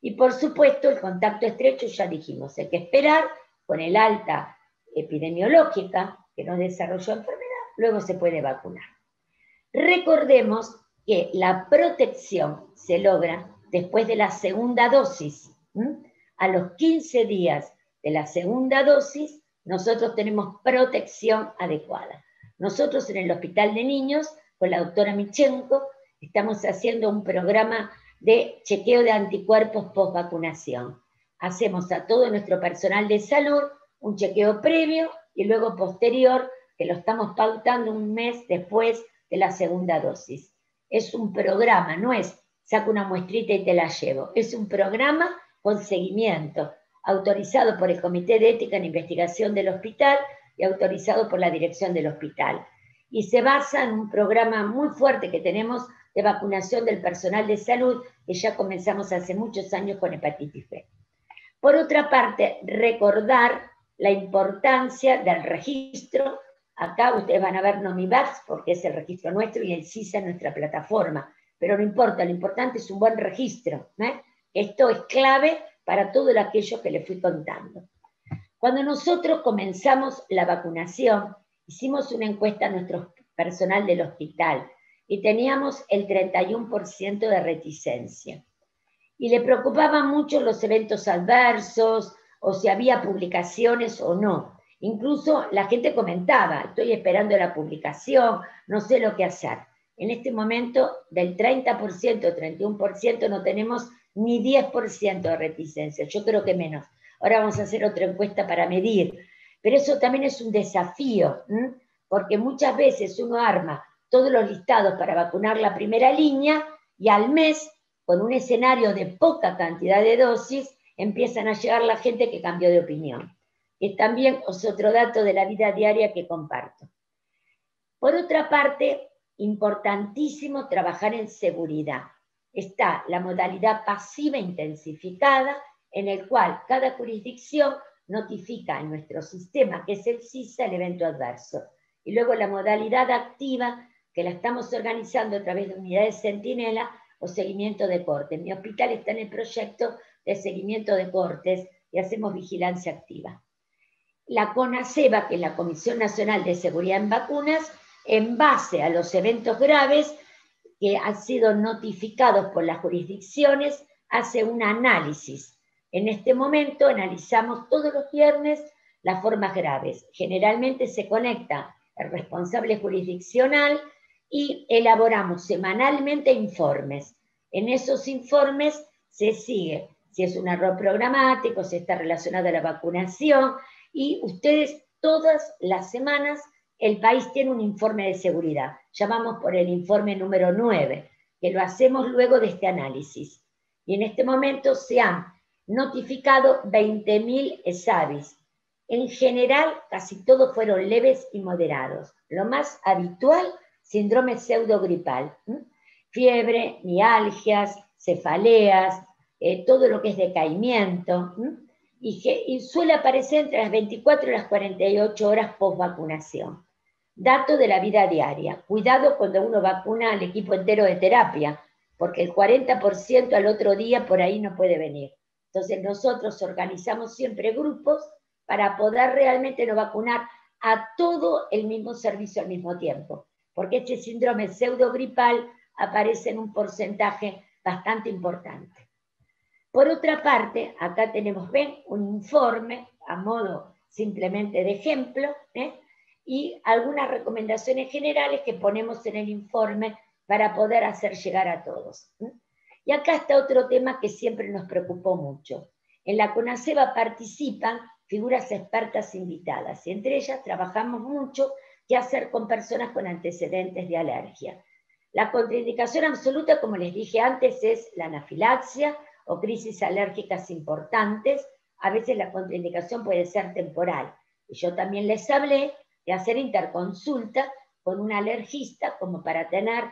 Y por supuesto, el contacto estrecho, ya dijimos, hay que esperar con el alta epidemiológica que no desarrolló enfermedad, luego se puede vacunar. Recordemos que la protección se logra después de la segunda dosis. A los 15 días de la segunda dosis, nosotros tenemos protección adecuada. Nosotros en el Hospital de Niños, con la doctora Michenko, estamos haciendo un programa de chequeo de anticuerpos post vacunación. Hacemos a todo nuestro personal de salud un chequeo previo y luego posterior, que lo estamos pautando un mes después de la segunda dosis. Es un programa, no es saco una muestrita y te la llevo, es un programa con seguimiento, autorizado por el Comité de Ética en Investigación del Hospital y autorizado por la dirección del hospital. Y se basa en un programa muy fuerte que tenemos de vacunación del personal de salud que ya comenzamos hace muchos años con hepatitis B. Por otra parte, recordar la importancia del registro. Acá ustedes van a ver Nomivax porque es el registro nuestro y el CISA es nuestra plataforma, pero no importa, lo importante es un buen registro. ¿eh? Esto es clave para todo aquello que les fui contando. Cuando nosotros comenzamos la vacunación, hicimos una encuesta a nuestro personal del hospital y teníamos el 31% de reticencia. Y le preocupaban mucho los eventos adversos o si había publicaciones o no. Incluso la gente comentaba, estoy esperando la publicación, no sé lo que hacer. En este momento, del 30%, 31%, no tenemos ni 10% de reticencia, yo creo que menos. Ahora vamos a hacer otra encuesta para medir. Pero eso también es un desafío, porque muchas veces uno arma todos los listados para vacunar la primera línea y al mes, con un escenario de poca cantidad de dosis, empiezan a llegar la gente que cambió de opinión. Que también es otro dato de la vida diaria que comparto. Por otra parte, importantísimo trabajar en seguridad. Está la modalidad pasiva intensificada, en el cual cada jurisdicción notifica en nuestro sistema, que es el CISA, el evento adverso. Y luego la modalidad activa, que la estamos organizando a través de unidades centinela o seguimiento de cortes. Mi hospital está en el proyecto de seguimiento de cortes y hacemos vigilancia activa. La CONASEBA, que es la Comisión Nacional de Seguridad en Vacunas, en base a los eventos graves que han sido notificados por las jurisdicciones, hace un análisis. En este momento analizamos todos los viernes las formas graves. Generalmente se conecta el responsable jurisdiccional y elaboramos semanalmente informes. En esos informes se sigue si es un error programático, si está relacionado a la vacunación y ustedes todas las semanas el país tiene un informe de seguridad. Llamamos por el informe número 9, que lo hacemos luego de este análisis. Y en este momento se han notificado 20.000 ESAVIS. En general, casi todos fueron leves y moderados. Lo más habitual síndrome pseudogripal, fiebre, mialgias, cefaleas, eh, todo lo que es decaimiento, y, suele aparecer entre las 24 y las 48 horas post vacunación. Dato de la vida diaria. Cuidado cuando uno vacuna al equipo entero de terapia, porque el 40% al otro día por ahí no puede venir. Entonces nosotros organizamos siempre grupos para poder realmente no vacunar a todo el mismo servicio al mismo tiempo porque este síndrome pseudogripal aparece en un porcentaje bastante importante. Por otra parte, acá tenemos, un informe a modo simplemente de ejemplo, ¿eh? Y algunas recomendaciones generales que ponemos en el informe para poder hacer llegar a todos. Y acá está otro tema que siempre nos preocupó mucho. En la CONACEBA participan figuras expertas invitadas, y entre ellas trabajamos mucho qué hacer con personas con antecedentes de alergia. La contraindicación absoluta, como les dije antes, es la anafilaxia o crisis alérgicas importantes. A veces la contraindicación puede ser temporal. Y yo también les hablé de hacer interconsulta con un alergista como para tener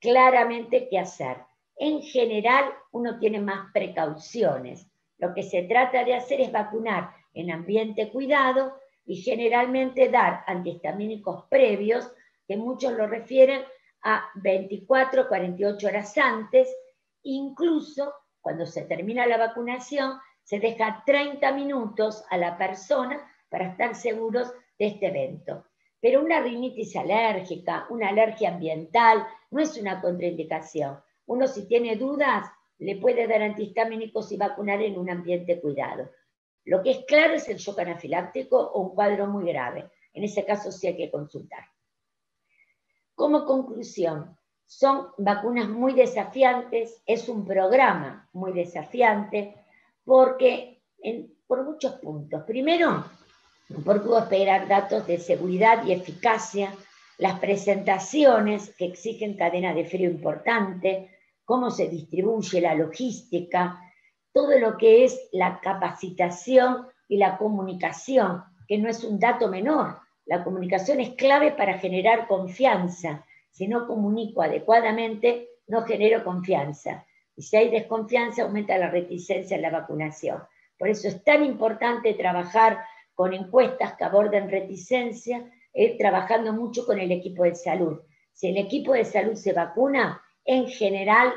claramente qué hacer. En general, uno tiene más precauciones. Lo que se trata de hacer es vacunar en ambiente cuidado y generalmente dar antihistamínicos previos, que muchos lo refieren a 24, 48 horas antes, incluso cuando se termina la vacunación, se deja 30 minutos a la persona para estar seguros de este evento. Pero una rinitis alérgica, una alergia ambiental, no es una contraindicación. Uno si tiene dudas, le puede dar antihistamínicos y vacunar en un ambiente cuidado. Lo que es claro es el shock anafiláctico o un cuadro muy grave. En ese caso sí hay que consultar. Como conclusión, son vacunas muy desafiantes, es un programa muy desafiante, porque por muchos puntos. Primero, porque esperar datos de seguridad y eficacia, las presentaciones que exigen cadena de frío importante, cómo se distribuye la logística, todo lo que es la capacitación y la comunicación, que no es un dato menor. La comunicación es clave para generar confianza. Si no comunico adecuadamente, no genero confianza. Y si hay desconfianza, aumenta la reticencia en la vacunación. Por eso es tan importante trabajar con encuestas que aborden reticencia, eh, trabajando mucho con el equipo de salud. Si el equipo de salud se vacuna, en general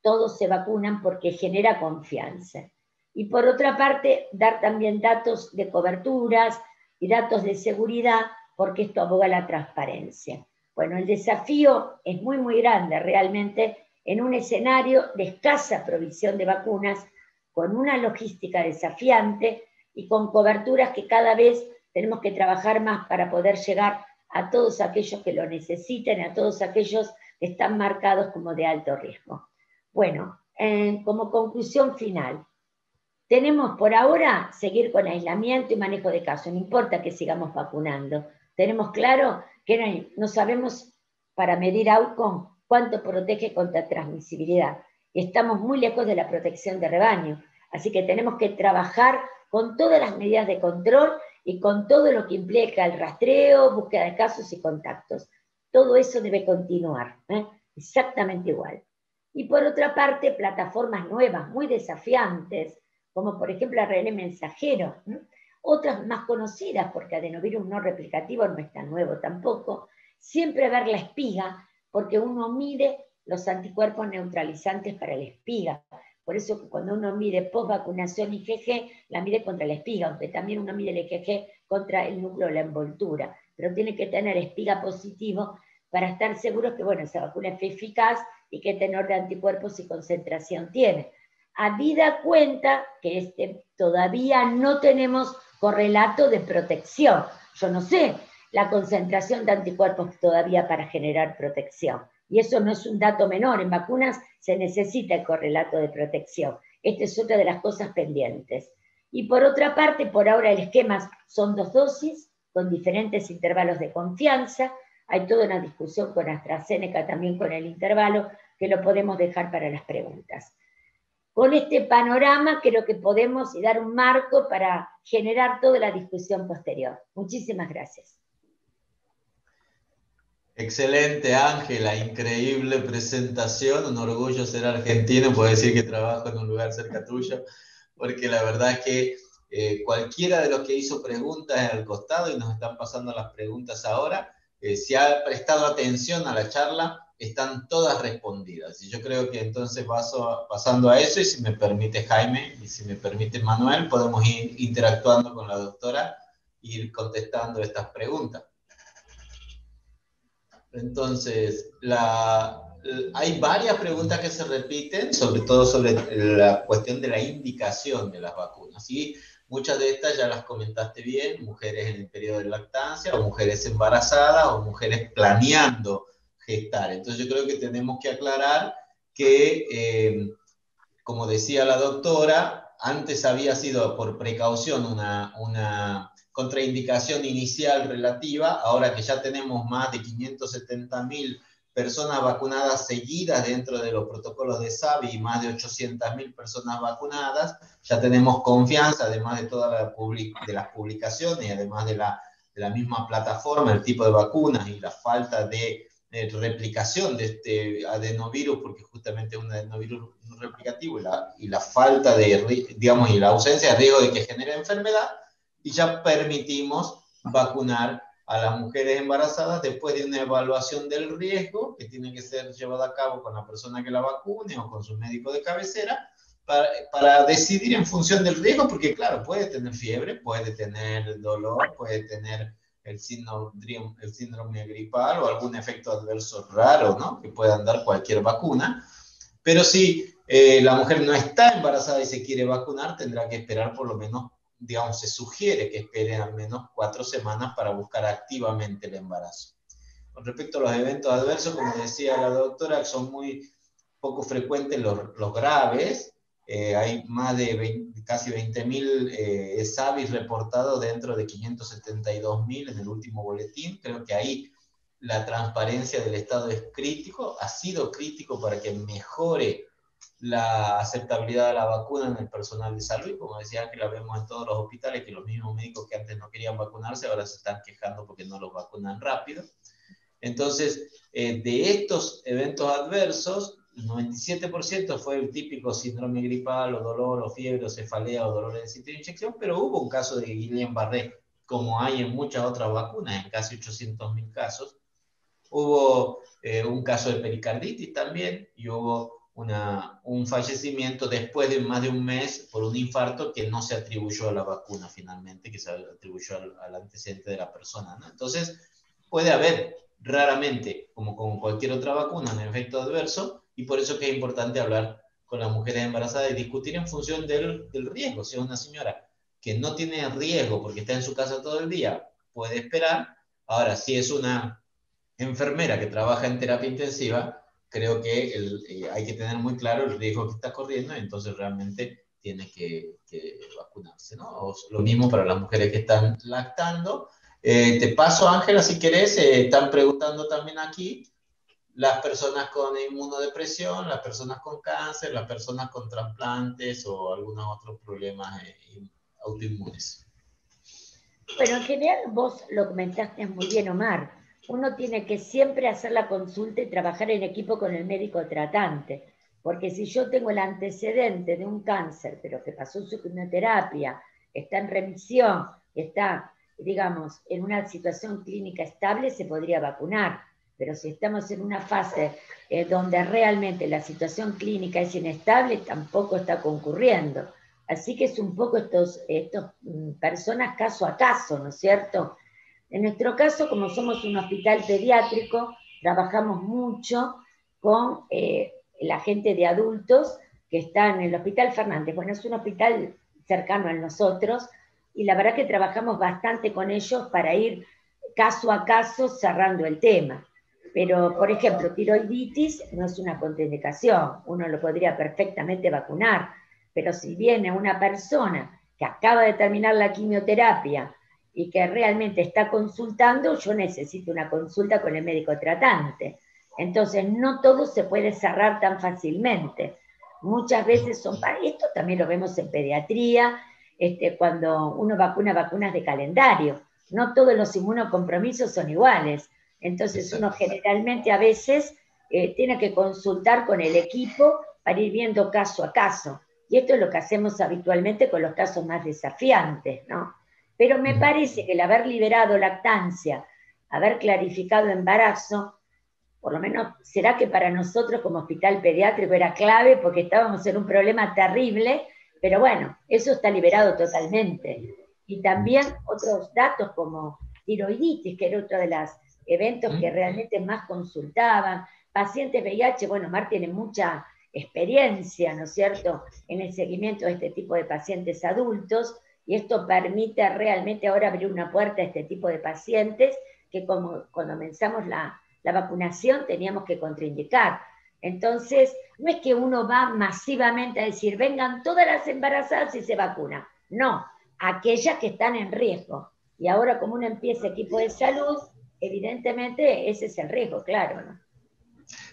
todos se vacunan porque genera confianza. Y por otra parte, dar también datos de coberturas y datos de seguridad, porque esto aboga la transparencia. Bueno, el desafío es muy, muy grande realmente en un escenario de escasa provisión de vacunas, con una logística desafiante y con coberturas que cada vez tenemos que trabajar más para poder llegar a todos aquellos que lo necesiten, a todos aquellos que están marcados como de alto riesgo. Bueno, eh, como conclusión final, tenemos por ahora seguir con aislamiento y manejo de casos, no importa que sigamos vacunando. Tenemos claro que no, sabemos para medir outcome cuánto protege contra transmisibilidad. Estamos muy lejos de la protección de rebaño, así que tenemos que trabajar con todas las medidas de control y con todo lo que implica el rastreo, búsqueda de casos y contactos. Todo eso debe continuar, ¿eh? exactamente igual. Y por otra parte, plataformas nuevas, muy desafiantes, como por ejemplo ARN mensajero, otras más conocidas, porque adenovirus no replicativo no es tan nuevo tampoco, siempre ver la espiga, porque uno mide los anticuerpos neutralizantes para la espiga. Por eso cuando uno mide post vacunación IgG, la mide contra la espiga, aunque también uno mide el IgG contra el núcleo de la envoltura. Pero tiene que tener espiga positivo para estar seguros que bueno, esa vacuna es eficaz y qué tenor de anticuerpos y concentración tiene. Habida cuenta que este, todavía no tenemos correlato de protección. Yo no sé la concentración de anticuerpos todavía para generar protección. Y eso no es un dato menor. En vacunas se necesita el correlato de protección. Esta es otra de las cosas pendientes. Y por otra parte, por ahora el esquema son dos dosis con diferentes intervalos de confianza. Hay toda una discusión con AstraZeneca también con el intervalo, que lo podemos dejar para las preguntas. Con este panorama creo que podemos dar un marco para generar toda la discusión posterior. Muchísimas gracias. Excelente, Ángela, increíble presentación. Un orgullo ser argentino, puedo decir que trabajo en un lugar cerca tuyo, porque la verdad es que eh, cualquiera de los que hizo preguntas el costado y nos están pasando las preguntas ahora, eh, si ha prestado atención a la charla, están todas respondidas. Y yo creo que entonces paso, pasando a eso, y si me permite Jaime, y si me permite Manuel, podemos ir interactuando con la doctora ir contestando estas preguntas. Entonces, hay varias preguntas que se repiten, sobre todo sobre la cuestión de la indicación de las vacunas. Y muchas de estas ya las comentaste bien, mujeres en el periodo de lactancia, o mujeres embarazadas, o mujeres planeando gestar. Entonces yo creo que tenemos que aclarar que, eh, como decía la doctora, antes había sido por precaución una, una contraindicación inicial relativa, ahora que ya tenemos más de 570 mil personas vacunadas seguidas dentro de los protocolos de SAVI y más de 800 mil personas vacunadas, ya tenemos confianza, además de todas la de las publicaciones y además de la, de la misma plataforma, el tipo de vacunas y la falta de replicación de este adenovirus, porque justamente es un adenovirus replicativo y la, y la falta de, digamos, y la ausencia de riesgo de que genere enfermedad, y ya permitimos vacunar a las mujeres embarazadas después de una evaluación del riesgo que tiene que ser llevada a cabo con la persona que la vacune o con su médico de cabecera para, para, decidir en función del riesgo, porque claro, puede tener fiebre, puede tener dolor, puede tener el síndrome, el síndrome gripal o algún efecto adverso raro, ¿no? Que puedan dar cualquier vacuna. Pero si eh, la mujer no está embarazada y se quiere vacunar, tendrá que esperar por lo menos digamos, se sugiere que esperen al menos cuatro semanas para buscar activamente el embarazo. Con respecto a los eventos adversos, como decía la doctora, son muy poco frecuentes los, los graves. Eh, hay más de casi 20.000 eh, reportados dentro de 572.000 en el último boletín. Creo que ahí la transparencia del Estado es crítico, ha sido crítico para que mejore la aceptabilidad de la vacuna en el personal de salud. Como decía, que la vemos en todos los hospitales, que los mismos médicos que antes no querían vacunarse ahora se están quejando porque no los vacunan rápido. Entonces, eh, de estos eventos adversos, el 97% fue el típico síndrome gripal o dolor o fiebre o cefalea o dolor de sitio de inyección, pero hubo un caso de Guillain-Barré, como hay en muchas otras vacunas, en casi 800.000 casos. Hubo eh, un caso de pericarditis también y hubo una, un fallecimiento después de más de un mes por un infarto que no se atribuyó a la vacuna finalmente, que se atribuyó al, antecedente de la persona. Entonces, puede haber raramente, como con cualquier otra vacuna, un efecto adverso, y por eso es importante hablar con las mujeres embarazadas y discutir en función del, del riesgo. Si es una señora que no tiene riesgo porque está en su casa todo el día, puede esperar. Ahora, si es una enfermera que trabaja en terapia intensiva, creo que eh, hay que tener muy claro el riesgo que está corriendo, entonces realmente tiene que, vacunarse, ¿no? lo mismo para las mujeres que están lactando. Eh, te paso, Ángela, si querés, eh, están preguntando también aquí las personas con inmunodepresión, las personas con cáncer, las personas con trasplantes o algunos otros problemas autoinmunes. Pero en general vos lo comentaste muy bien, Omar uno tiene que siempre hacer la consulta y trabajar en equipo con el médico tratante. Porque si yo tengo el antecedente de un cáncer, pero que pasó su quimioterapia, está en remisión, está, digamos, en una situación clínica estable, se podría vacunar. Pero si estamos en una fase eh, donde realmente la situación clínica es inestable, tampoco está concurriendo. Así que es un poco estos, estos mm, personas caso a caso, ¿no es cierto? En nuestro caso, como somos un hospital pediátrico, trabajamos mucho con eh, la gente de adultos que está en el Hospital Fernández. Bueno, es un hospital cercano a nosotros y la verdad que trabajamos bastante con ellos para ir caso a caso cerrando el tema. Pero, por ejemplo, tiroiditis no es una contraindicación, uno lo podría perfectamente vacunar, pero si viene una persona que acaba de terminar la quimioterapia y que realmente está consultando, yo necesito una consulta con el médico tratante. Entonces, no todo se puede cerrar tan fácilmente. Muchas veces son, esto también lo vemos en pediatría, este, cuando uno vacuna vacunas de calendario. No todos los inmunocompromisos son iguales. Entonces, uno generalmente a veces eh, tiene que consultar con el equipo para ir viendo caso a caso. Y esto es lo que hacemos habitualmente con los casos más desafiantes, ¿no? Pero me parece que el haber liberado lactancia, haber clarificado embarazo, por lo menos será que para nosotros como hospital pediátrico era clave porque estábamos en un problema terrible, pero bueno, eso está liberado totalmente. Y también otros datos como tiroiditis, que era otro de los eventos que realmente más consultaban, pacientes VIH, bueno, Mar tiene mucha experiencia, ¿no es cierto?, en el seguimiento de este tipo de pacientes adultos, y esto permite realmente ahora abrir una puerta a este tipo de pacientes que como cuando comenzamos la, la vacunación teníamos que contraindicar. Entonces, no es que uno va masivamente a decir, vengan todas las embarazadas y se vacuna. No, aquellas que están en riesgo. Y ahora como uno empieza equipo de salud, evidentemente ese es el riesgo, claro. ¿no?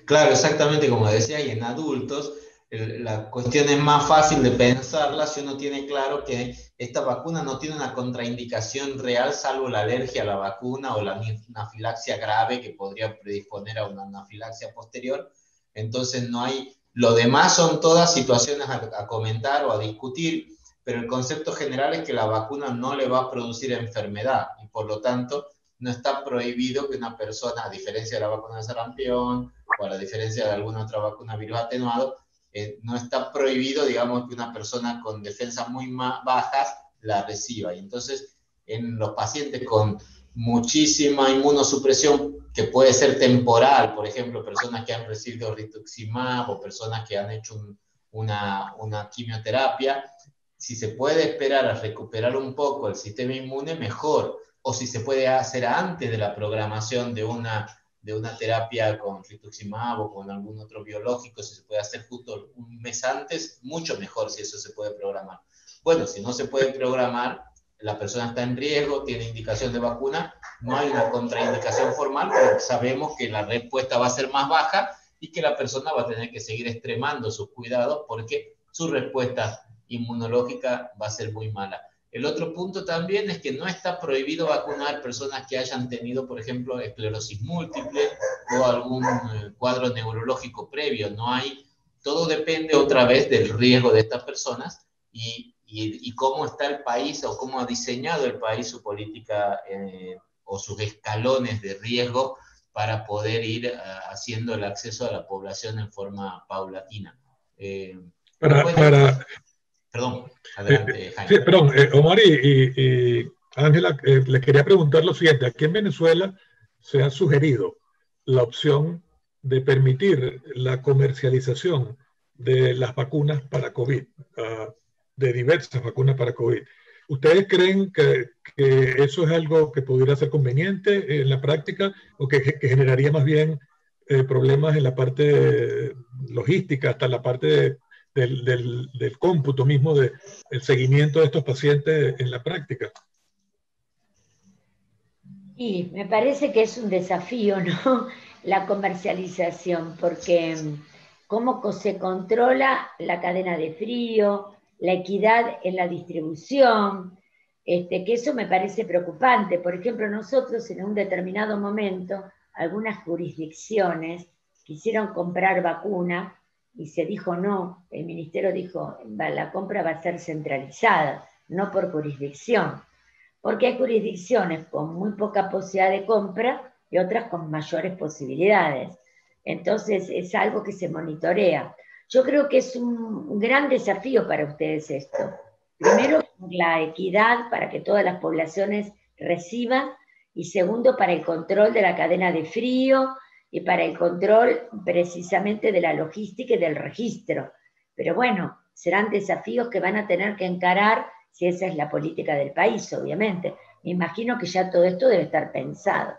Claro, exactamente como decía, y en adultos la cuestión es más fácil de pensarla si uno tiene claro que esta vacuna no tiene una contraindicación real salvo la alergia a la vacuna o la anafilaxia grave que podría predisponer a una anafilaxia posterior. Entonces no hay, lo demás son todas situaciones a, comentar o a discutir, pero el concepto general es que la vacuna no le va a producir enfermedad y por lo tanto no está prohibido que una persona, a diferencia de la vacuna de sarampión o a la diferencia de alguna otra vacuna virus atenuado, eh, no está prohibido, digamos, que una persona con defensas muy bajas la reciba. Y entonces, en los pacientes con muchísima inmunosupresión que puede ser temporal, por ejemplo, personas que han recibido rituximab o personas que han hecho una, una quimioterapia, si se puede esperar a recuperar un poco el sistema inmune, mejor. O si se puede hacer antes de la programación de una, de una terapia con rituximab o con algún otro biológico, si se puede hacer justo un mes antes, mucho mejor si eso se puede programar. Bueno, si no se puede programar, la persona está en riesgo, tiene indicación de vacuna, no hay una contraindicación formal, pero sabemos que la respuesta va a ser más baja y que la persona va a tener que seguir extremando sus cuidados porque su respuesta inmunológica va a ser muy mala. El otro punto también es que no está prohibido vacunar personas que hayan tenido, por ejemplo, esclerosis múltiple o algún eh, cuadro neurológico previo. No hay, todo depende otra vez del riesgo de estas personas y y, cómo está el país o cómo ha diseñado el país su política eh, o sus escalones de riesgo para poder ir eh, haciendo el acceso a la población en forma paulatina. Eh, para, Perdón, adelante, Jaime. Sí, perdón, Omar y Ángela, les quería preguntar lo siguiente. Aquí en Venezuela se ha sugerido la opción de permitir la comercialización de las vacunas para COVID. Uh, de diversas vacunas para COVID. ¿Ustedes creen que, eso es algo que pudiera ser conveniente en la práctica o que, generaría más bien eh, problemas en la parte logística, hasta la parte del, del, cómputo mismo, del seguimiento de estos pacientes en la práctica? Y me parece que es un desafío, ¿no? La comercialización, porque mm, cómo se controla la cadena de frío, la equidad en la distribución, este, que eso me parece preocupante. Por ejemplo, nosotros en un determinado momento, algunas jurisdicciones quisieron comprar vacuna y se dijo no, el ministerio dijo, la compra va a ser centralizada, no por jurisdicción, porque hay jurisdicciones con muy poca posibilidad de compra y otras con mayores posibilidades. Entonces es algo que se monitorea. Yo creo que es un gran desafío para ustedes esto. Primero, la equidad para que todas las poblaciones reciban y segundo, para el control de la cadena de frío y para el control precisamente de la logística y del registro. Pero bueno, serán desafíos que van a tener que encarar si esa es la política del país, obviamente. Me imagino que ya todo esto debe estar pensado.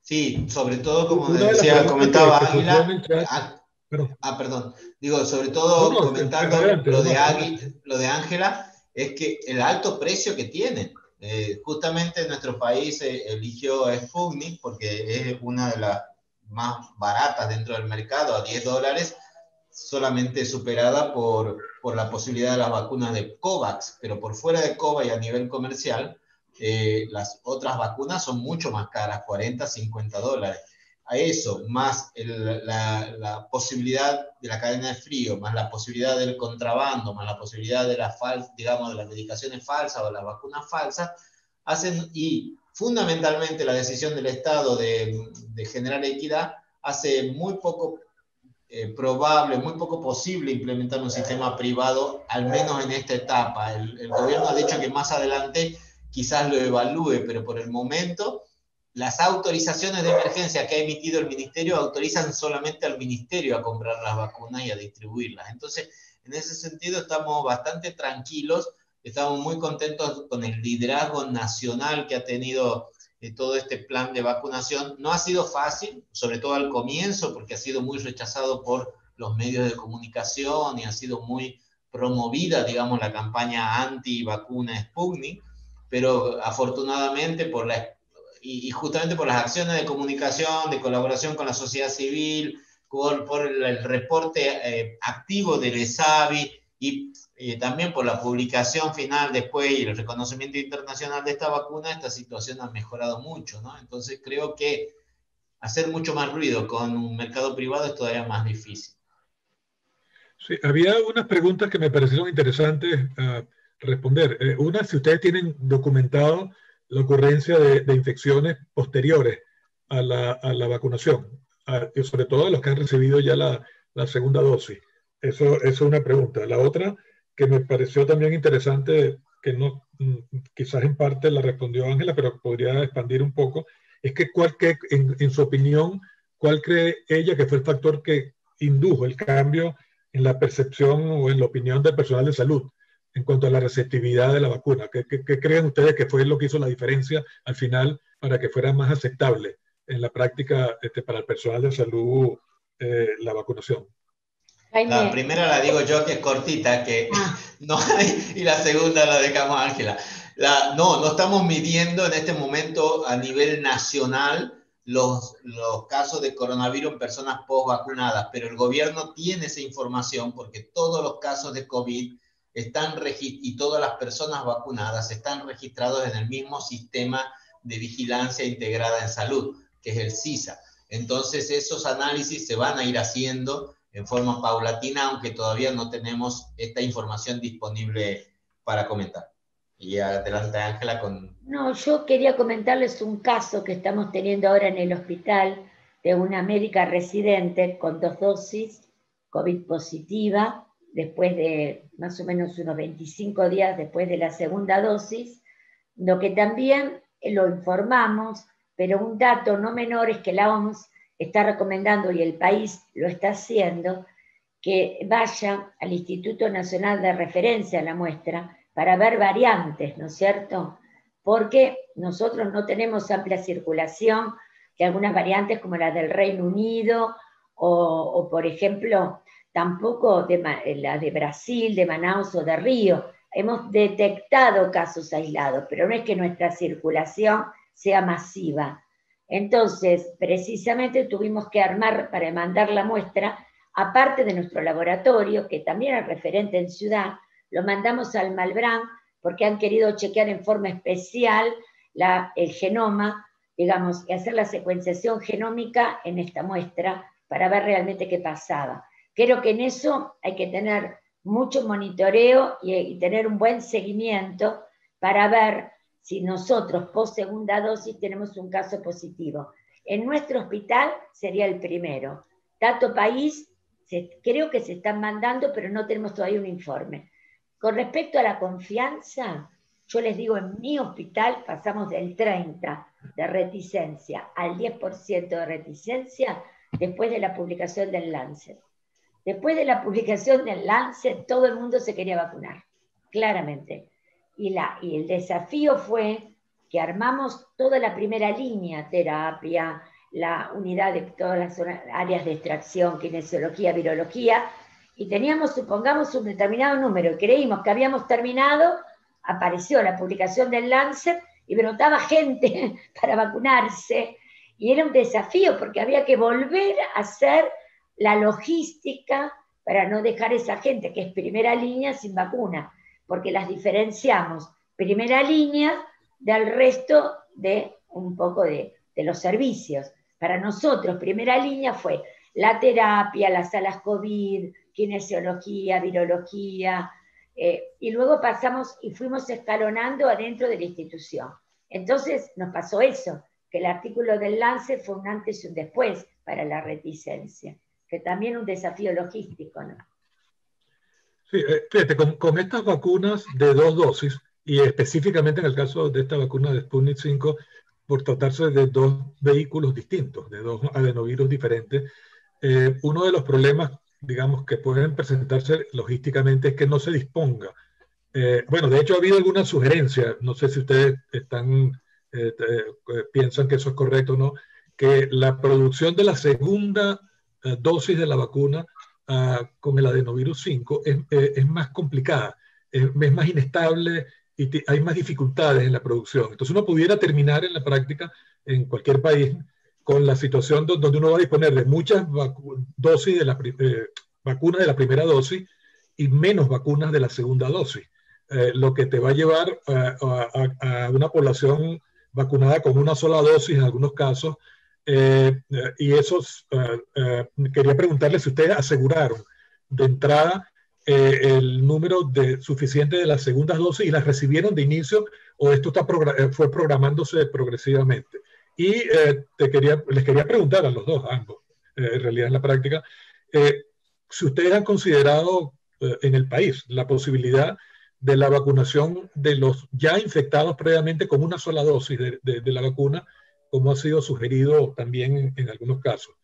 Sí, sobre todo, como decía, comentaba Águila, Ah, perdón. Digo, sobre todo comentando lo, de lo de Ángela, es que el alto precio que tienen. Eh, justamente nuestro país eh, eligió Sputnik porque es una de las más baratas dentro del mercado, a 10 dólares, solamente superada por, por la posibilidad de las vacunas de COVAX, pero por fuera de COVAX y a nivel comercial, eh, las otras vacunas son mucho más caras, 40, 50 dólares. A eso, más la, posibilidad de la cadena de frío, más la posibilidad del contrabando, más la posibilidad de las digamos, de las medicaciones falsas o las vacunas falsas, hacen, y fundamentalmente la decisión del Estado de, generar equidad, hace muy poco eh, probable, muy poco posible implementar un sistema privado, al menos en esta etapa. El, el gobierno ha dicho que más adelante quizás lo evalúe, pero por el momento las autorizaciones de emergencia que ha emitido el ministerio autorizan solamente al ministerio a comprar las vacunas y a distribuirlas. Entonces, en ese sentido estamos bastante tranquilos, estamos muy contentos con el liderazgo nacional que ha tenido eh, todo este plan de vacunación. No ha sido fácil, sobre todo al comienzo, porque ha sido muy rechazado por los medios de comunicación y ha sido muy promovida, digamos, la campaña anti-vacuna Sputnik, pero afortunadamente por la y, justamente por las acciones de comunicación, de colaboración con la sociedad civil, por, por el, reporte eh, activo del ESAVI y también por la publicación final después y el reconocimiento internacional de esta vacuna, esta situación ha mejorado mucho, ¿no? Entonces creo que hacer mucho más ruido con un mercado privado es todavía más difícil. Sí, había unas preguntas que me parecieron interesantes uh, responder. Eh, una, si ustedes tienen documentado la ocurrencia de, infecciones posteriores a la, a la vacunación, y sobre todo a los que han recibido ya la, la segunda dosis. Eso, eso, es una pregunta. La otra que me pareció también interesante, que no, mm, quizás en parte la respondió Ángela, pero podría expandir un poco, es que, cuál, que en, en, su opinión, ¿cuál cree ella que fue el factor que indujo el cambio en la percepción o en la opinión del personal de salud en cuanto a la receptividad de la vacuna? ¿Qué, creen ustedes que fue lo que hizo la diferencia al final para que fuera más aceptable en la práctica este, para el personal de salud eh, la vacunación? La primera la digo yo que es cortita, que ah. no hay, y la segunda la dejamos a Ángela. no, no estamos midiendo en este momento a nivel nacional los, los casos de coronavirus en personas post vacunadas, pero el gobierno tiene esa información porque todos los casos de COVID están y todas las personas vacunadas están registrados en el mismo sistema de vigilancia integrada en salud, que es el CISA. Entonces, esos análisis se van a ir haciendo en forma paulatina, aunque todavía no tenemos esta información disponible para comentar. Y adelante, Ángela, con... No, yo quería comentarles un caso que estamos teniendo ahora en el hospital de una médica residente con dos dosis, COVID positiva, después de más o menos unos 25 días después de la segunda dosis, lo que también lo informamos, pero un dato no menor es que la OMS está recomendando, y el país lo está haciendo, que vaya al Instituto Nacional de Referencia a la muestra, para ver variantes, ¿no es cierto? Porque nosotros no tenemos amplia circulación de algunas variantes como la del Reino Unido o, por ejemplo, tampoco de, la de Brasil, de Manaus o de Río. Hemos detectado casos aislados, pero no es que nuestra circulación sea masiva. Entonces, precisamente tuvimos que armar para mandar la muestra, aparte de nuestro laboratorio, que también es referente en ciudad, lo mandamos al Malbrán porque han querido chequear en forma especial el genoma, digamos, y hacer la secuenciación genómica en esta muestra para ver realmente qué pasaba. Creo que en eso hay que tener mucho monitoreo y tener un buen seguimiento para ver si nosotros post segunda dosis tenemos un caso positivo. En nuestro hospital sería el primero. Dato país, creo que se están mandando, pero no tenemos todavía un informe. Con respecto a la confianza, yo les digo, en mi hospital pasamos del 30 de reticencia al 10% de reticencia después de la publicación del Lancet. Después de la publicación del Lancet, todo el mundo se quería vacunar, claramente. Y, la, y el desafío fue que armamos toda la primera línea, terapia, la unidad de todas las áreas de extracción, kinesiología, virología, y teníamos, supongamos, un determinado número, y creímos que habíamos terminado, apareció la publicación del Lancet y brotaba gente para vacunarse, y era un desafío porque había que volver a hacer la logística para no dejar esa gente que es primera línea sin vacuna, porque las diferenciamos primera línea del resto de un poco de, de los servicios. Para nosotros, primera línea fue la terapia, las salas COVID, kinesiología, virología, eh, y luego pasamos y fuimos escalonando adentro de la institución. Entonces nos pasó eso, que el artículo del lance fue un antes y un después para la reticencia, que también un desafío logístico. Eh, fíjate, con, estas vacunas de dos dosis, y específicamente en el caso de esta vacuna de Sputnik 5, por tratarse de dos vehículos distintos, de dos adenovirus diferentes, eh, uno de los problemas digamos, que pueden presentarse logísticamente es que no se disponga. Eh, bueno, de hecho ha habido algunas sugerencias, no sé si ustedes están, eh, eh, piensan que eso es correcto o no, que la producción de la segunda dosis de la vacuna ah, con el adenovirus 5 es, es más complicada, es, más inestable y hay más dificultades en la producción. Entonces uno pudiera terminar en la práctica en cualquier país con la situación donde uno va a disponer de muchas dosis de la eh, vacunas de la primera dosis y menos vacunas de la segunda dosis, eh, lo que te va a llevar a, una población vacunada con una sola dosis en algunos casos. Eh, y eso, quería preguntarle si ustedes aseguraron de entrada eh, el número de, suficiente de las segundas dosis y las recibieron de inicio o esto está fue programándose progresivamente. Y te quería, les quería preguntar a los dos, ambos, en realidad en la práctica, si ustedes han considerado en el país la posibilidad de la vacunación de los ya infectados previamente con una sola dosis de, de, la vacuna, como ha sido sugerido también en, algunos casos.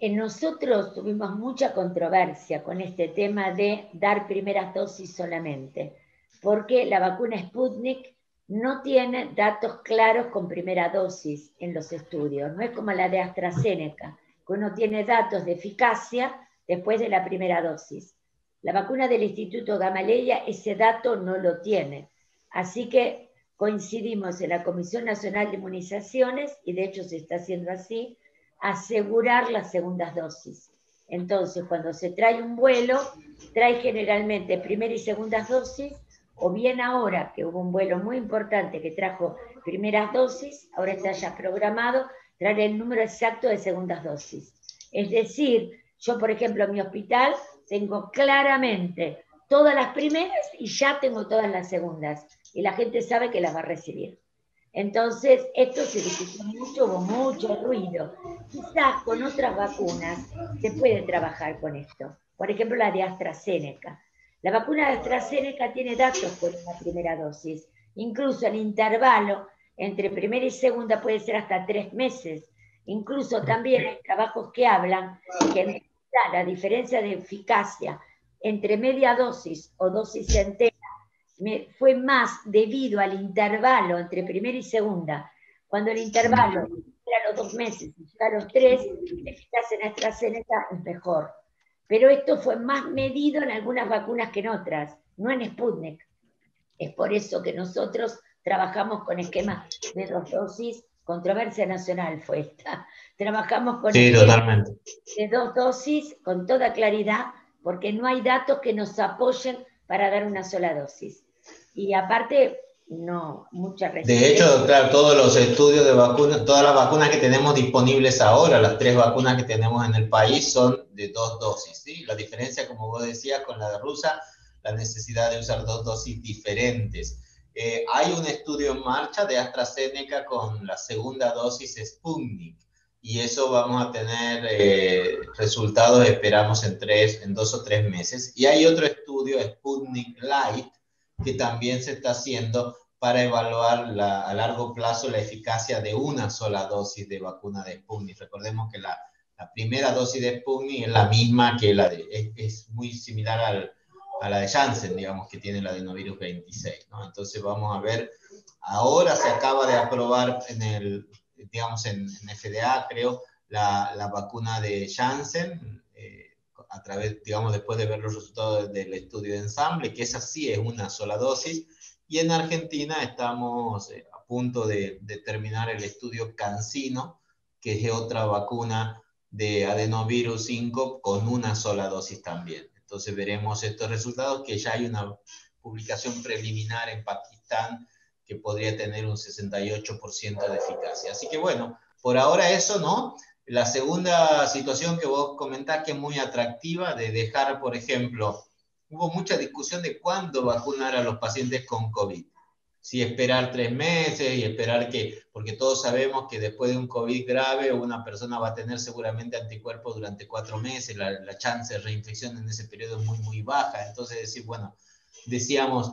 Nosotros tuvimos mucha controversia con este tema de dar primeras dosis solamente, porque la vacuna Sputnik no tiene datos claros con primera dosis en los estudios, no es como la de AstraZeneca, que uno tiene datos de eficacia después de la primera dosis. La vacuna del Instituto Gamaleya ese dato no lo tiene. Así que coincidimos en la Comisión Nacional de Inmunizaciones, y de hecho se está haciendo así, asegurar las segundas dosis. Entonces, cuando se trae un vuelo, trae generalmente primera y segundas dosis, o bien ahora que hubo un vuelo muy importante que trajo primeras dosis, ahora está ya programado, traer el número exacto de segundas dosis. Es decir, yo, por ejemplo, en mi hospital tengo claramente todas las primeras y ya tengo todas las segundas. Y la gente sabe que las va a recibir. Entonces, esto se discutió mucho, hubo mucho ruido. Quizás con otras vacunas se puede trabajar con esto. Por ejemplo, la de AstraZeneca. La vacuna de AstraZeneca tiene datos por una primera dosis. Incluso el intervalo entre primera y segunda puede ser hasta tres meses. Incluso también hay trabajos que hablan que la diferencia de eficacia entre media dosis o dosis entera me, fue más debido al intervalo entre primera y segunda. Cuando el intervalo era los dos meses y llega a los tres, eficacia en AstraZeneca es mejor. Pero esto fue más medido en algunas vacunas que en otras, no en Sputnik. Es por eso que nosotros trabajamos con esquemas de dos dosis controversia nacional fue esta. Trabajamos con sí, de dos dosis con toda claridad, porque no hay datos que nos apoyen para dar una sola dosis. Y aparte, no, mucha De hecho, claro, todos los estudios de vacunas, todas las vacunas que tenemos disponibles ahora, las tres vacunas que tenemos en el país son de dos dosis. ¿sí? La diferencia, como vos decías, con la de rusa, la necesidad de usar dos dosis diferentes. Eh, hay un estudio en marcha de AstraZeneca con la segunda dosis Sputnik y eso vamos a tener eh, resultados, esperamos, en, tres, en dos o tres meses. Y hay otro estudio, Sputnik Light, que también se está haciendo para evaluar a largo plazo la eficacia de una sola dosis de vacuna de Sputnik. Recordemos que la, primera dosis de Sputnik es la misma que la de, es muy similar a la de Janssen, digamos, que tiene la adenovirus 26, ¿no? Entonces vamos a ver, ahora se acaba de aprobar en el, digamos, en, FDA, creo, la, la, vacuna de Janssen, eh, a través, digamos, después de ver los resultados del estudio de ensamble, que esa sí es una sola dosis, y en Argentina estamos eh, a punto de, de, terminar el estudio Cancino, que es otra vacuna de adenovirus 5 con una sola dosis también. Entonces veremos estos resultados, que ya hay una publicación preliminar en Pakistán que podría tener un 68% de eficacia. Así que bueno, por ahora eso, ¿no? La segunda situación que vos comentás que es muy atractiva, de dejar, por ejemplo, hubo mucha discusión de cuándo vacunar a los pacientes con COVID si esperar tres meses y esperar que, porque todos sabemos que después de un COVID grave una persona va a tener seguramente anticuerpos durante cuatro meses, la, la chance de reinfección en ese periodo es muy, muy baja. Entonces, decir, bueno, decíamos,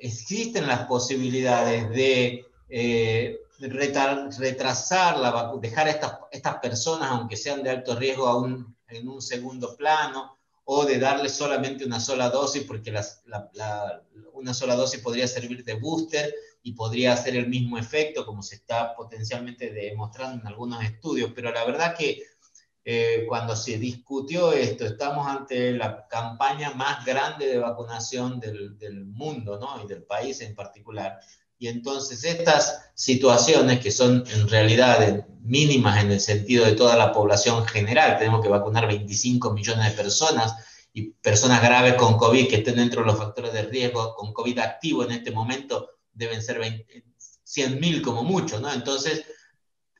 existen las posibilidades de eh, retrasar, la, dejar a estas, estas personas, aunque sean de alto riesgo, aún en un segundo plano, o de darle solamente una sola dosis, porque una sola dosis podría servir de booster y podría hacer el mismo efecto, como se está potencialmente demostrando en algunos estudios. Pero la verdad que eh, cuando se discutió esto, estamos ante la campaña más grande de vacunación del, del mundo, ¿no? Y del país en particular. Y entonces estas situaciones que son en realidad mínimas en el sentido de toda la población general, tenemos que vacunar 25 millones de personas y personas graves con COVID que estén dentro de los factores de riesgo con COVID activo en este momento deben ser 100.000 como mucho, ¿no? Entonces,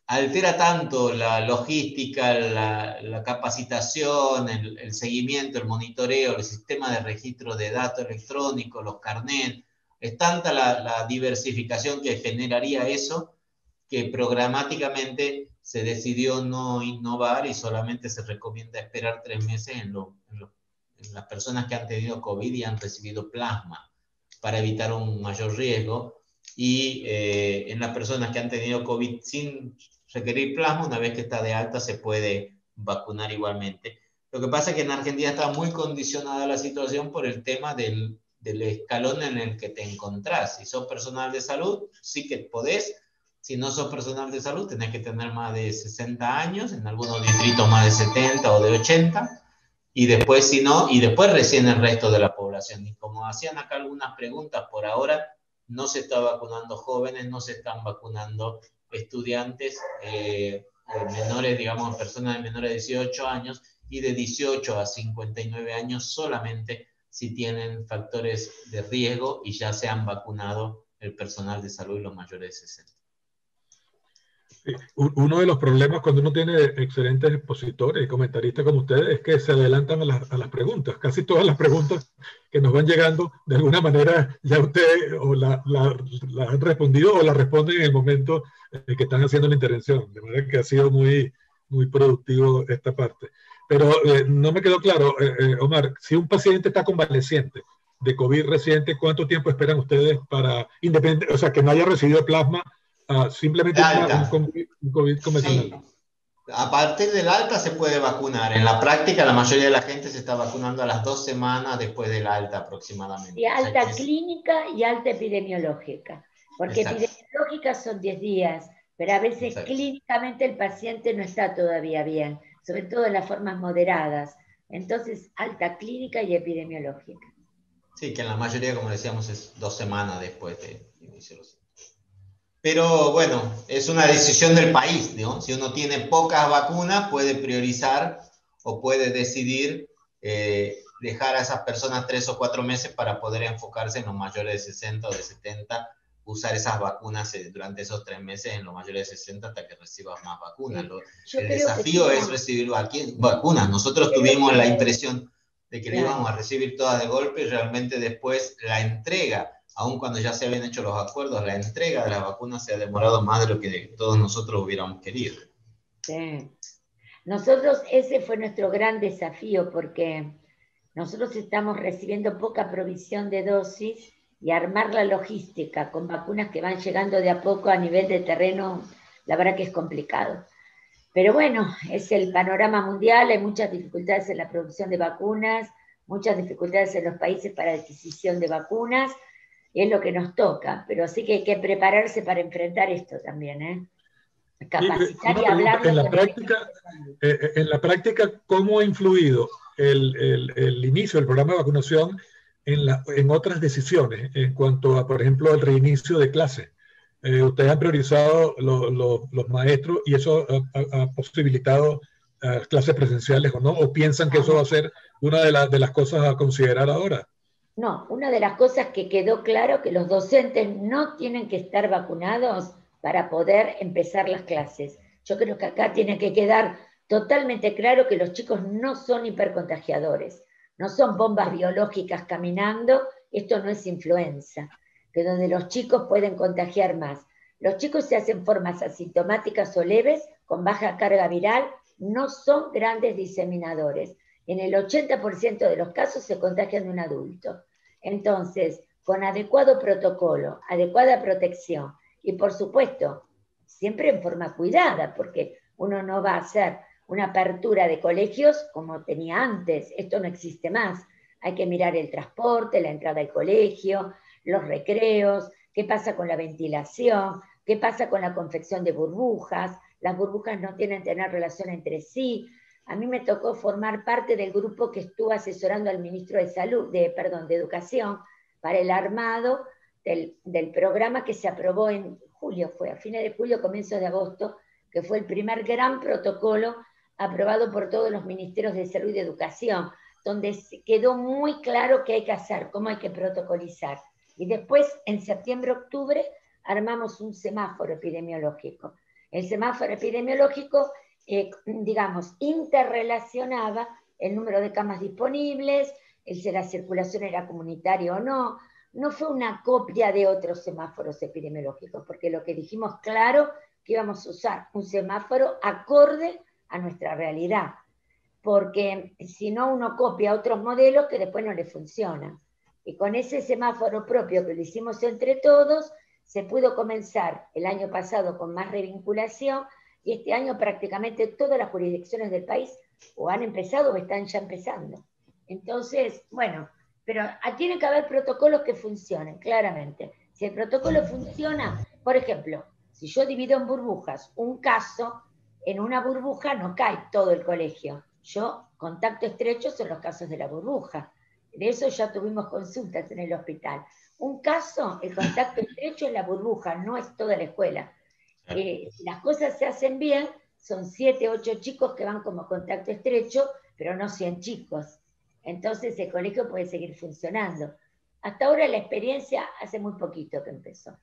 altera tanto la logística, la, capacitación, el, seguimiento, el monitoreo, el sistema de registro de datos electrónicos, los carnets, es tanta la, diversificación que generaría eso que programáticamente se decidió no innovar y solamente se recomienda esperar tres meses en, en las personas que han tenido COVID y han recibido plasma para evitar un mayor riesgo. Y eh, en las personas que han tenido COVID sin requerir plasma, una vez que está de alta se puede vacunar igualmente. Lo que pasa es que en Argentina está muy condicionada la situación por el tema del, del escalón en el que te encontrás. Si sos personal de salud, sí que podés. Si no sos personal de salud, tenés que tener más de 60 años, en algunos distritos más de 70 o de 80. Y después, si no, y después recién el resto de la población. Y como hacían acá algunas preguntas, por ahora no se está vacunando jóvenes, no se están vacunando estudiantes eh, menores, digamos, personas de menores de 18 años y de 18 a 59 años solamente si tienen factores de riesgo y ya se han vacunado el personal de salud y los mayores de 60. Uno de los problemas cuando uno tiene excelentes expositores y comentaristas como ustedes es que se adelantan a las, preguntas. Casi todas las preguntas que nos van llegando, de alguna manera ya ustedes o la, han respondido o la responden en el momento en que están haciendo la intervención. De manera que ha sido muy, muy productivo esta parte. Pero eh, no me quedó claro, eh, eh, Omar, si un paciente está convaleciente de COVID reciente, ¿cuánto tiempo esperan ustedes para, independiente, o sea, que no haya recibido plasma Ah, simplemente un COVID convencional. A partir del alta se puede vacunar. En la práctica, la mayoría de la gente se está vacunando a las dos semanas después del alta aproximadamente. Y alta clínica y alta epidemiológica. Porque epidemiológica son 10 días, pero a veces clínicamente el paciente no está todavía bien, sobre todo en las formas moderadas. Entonces, alta clínica y epidemiológica. Sí, que en la mayoría, como decíamos, es dos semanas después de inicio de los pero bueno, es una decisión del país, ¿no? Si uno tiene pocas vacunas, puede priorizar o puede decidir eh, dejar a esas personas tres o cuatro meses para poder enfocarse en los mayores de 60 o de 70, usar esas vacunas eh, durante esos tres meses en los mayores de 60 hasta que reciban más vacunas. el desafío es recibir vacunas. Nosotros tuvimos la impresión de que íbamos a recibir todas de golpe y realmente después la entrega aun cuando ya se habían hecho los acuerdos, la entrega de las vacunas se ha demorado más de lo que todos nosotros hubiéramos querido. Sí. Nosotros, ese fue nuestro gran desafío porque nosotros estamos recibiendo poca provisión de dosis y armar la logística con vacunas que van llegando de a poco a nivel de terreno, la verdad que es complicado. Pero bueno, es el panorama mundial, hay muchas dificultades en la producción de vacunas, muchas dificultades en los países para adquisición de vacunas, es lo que nos toca, pero sí que hay que prepararse para enfrentar esto también, ¿eh? Capacitar y hablar. En la, práctica, eh, eh, en la práctica, ¿cómo ha influido el, el, el inicio del programa de vacunación en, la, en, otras decisiones en cuanto a, por ejemplo, el reinicio de clases? Eh, ustedes han priorizado los maestros y eso ha, posibilitado clases presenciales o no, o piensan que eso va a ser una de, de las cosas a considerar ahora. No, una de las cosas que quedó claro que los docentes no tienen que estar vacunados para poder empezar las clases. Yo creo que acá tiene que quedar totalmente claro que los chicos no son hipercontagiadores, no son bombas biológicas caminando, esto no es influenza, que donde los chicos pueden contagiar más. Los chicos se hacen formas asintomáticas o leves, con baja carga viral, no son grandes diseminadores. En el 80% de los casos se contagian de un adulto. Entonces, con adecuado protocolo, adecuada protección y por supuesto, siempre en forma cuidada, porque uno no va a hacer una apertura de colegios como tenía antes, esto no existe más. Hay que mirar el transporte, la entrada al colegio, los recreos, qué pasa con la ventilación, qué pasa con la confección de burbujas, las burbujas no tienen que tener relación entre sí, a mí me tocó formar parte del grupo que estuvo asesorando al ministro de Salud, de, perdón, de Educación, para el armado del, programa que se aprobó en julio, fue a fines de julio, comienzos de agosto, que fue el primer gran protocolo aprobado por todos los ministerios de Salud y de Educación, donde quedó muy claro qué hay que hacer, cómo hay que protocolizar. Y después, en septiembre, octubre, armamos un semáforo epidemiológico El semáforo epidemiológico, eh, digamos, interrelacionaba el número de camas disponibles, el si la circulación era comunitaria o no. No fue una copia de otros semáforos epidemiológicos, porque lo que dijimos claro que íbamos a usar un semáforo acorde a nuestra realidad, porque si no uno copia otros modelos que después no le funcionan. Y con ese semáforo propio que lo hicimos entre todos, se pudo comenzar el año pasado con más revinculación y este año prácticamente todas las jurisdicciones del país o han empezado o están ya empezando. Entonces, bueno, pero tiene que haber protocolos que funcionen, claramente. Si el protocolo funciona, por ejemplo, si yo divido en burbujas un caso, en una burbuja no cae todo el colegio. Yo, contacto estrecho son los casos de la burbuja. De eso ya tuvimos consultas en el hospital. Un caso, el contacto estrecho es la burbuja, no es toda la escuela. Eh, las cosas se hacen bien, son siete, ocho chicos que van como contacto estrecho, pero no 100 chicos. Entonces el colegio puede seguir funcionando. Hasta ahora la experiencia hace muy poquito que empezó.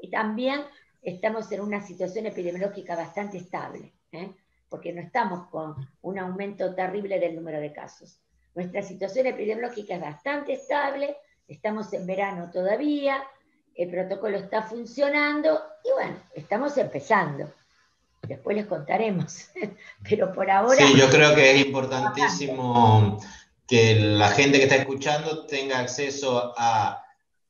Y también estamos en una situación epidemiológica bastante estable, ¿eh? porque no estamos con un aumento terrible del número de casos. Nuestra situación epidemiológica es bastante estable, estamos en verano todavía, el protocolo está funcionando y bueno, estamos empezando. Después les contaremos, pero por ahora... Sí, yo creo que es importantísimo que la gente que está escuchando tenga acceso a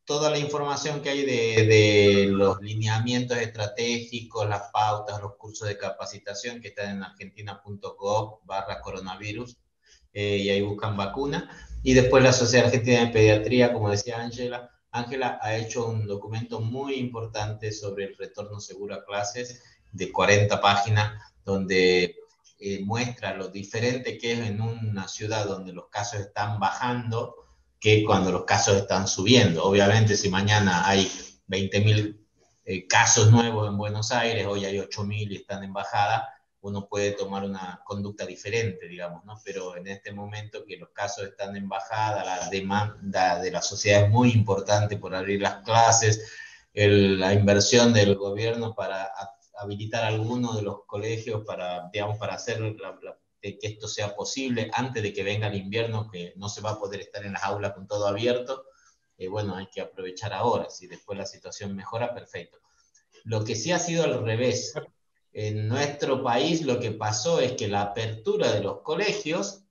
toda la información que hay de, los lineamientos estratégicos, las pautas, los cursos de capacitación que están en argentina.gov barra coronavirus, eh, y ahí buscan vacuna. Y después la Sociedad Argentina de Pediatría, como decía Ángela, Ángela ha hecho un documento muy importante sobre el retorno seguro a clases de 40 páginas, donde eh, muestra lo diferente que es en una ciudad donde los casos están bajando, que cuando los casos están subiendo. Obviamente, si mañana hay 20.000 eh, casos nuevos en Buenos Aires, hoy hay 8.000 y están en bajada, uno puede tomar una conducta diferente, digamos, ¿no? Pero en este momento que los casos están en bajada, la demanda de la sociedad es muy importante por abrir las clases, la inversión del gobierno para habilitar algunos de los colegios para, digamos, para hacer la, que esto sea posible antes de que venga el invierno, que no se va a poder estar en las aulas con todo abierto, eh, bueno, hay que aprovechar ahora, si después la situación mejora, perfecto. Lo que sí ha sido al revés, en nuestro país lo que pasó es que la apertura de los colegios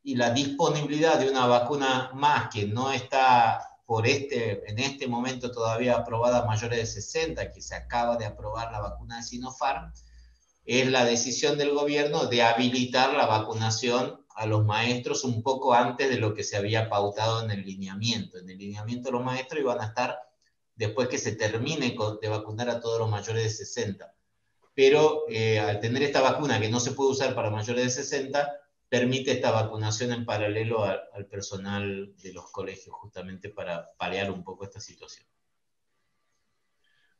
y la disponibilidad de una vacuna más que no está por este, en este momento todavía aprobada a mayores de 60, que se acaba de aprobar la vacuna de Sinopharm, es la decisión del gobierno de habilitar la vacunación a los maestros un poco antes de lo que se había pautado en el lineamiento. En el lineamiento los maestros iban a estar después que se termine de vacunar a todos los mayores de 60. Pero eh, al tener esta vacuna que no se puede usar para mayores de 60, permite esta vacunación en paralelo al personal de los colegios, justamente para paliar un poco esta situación.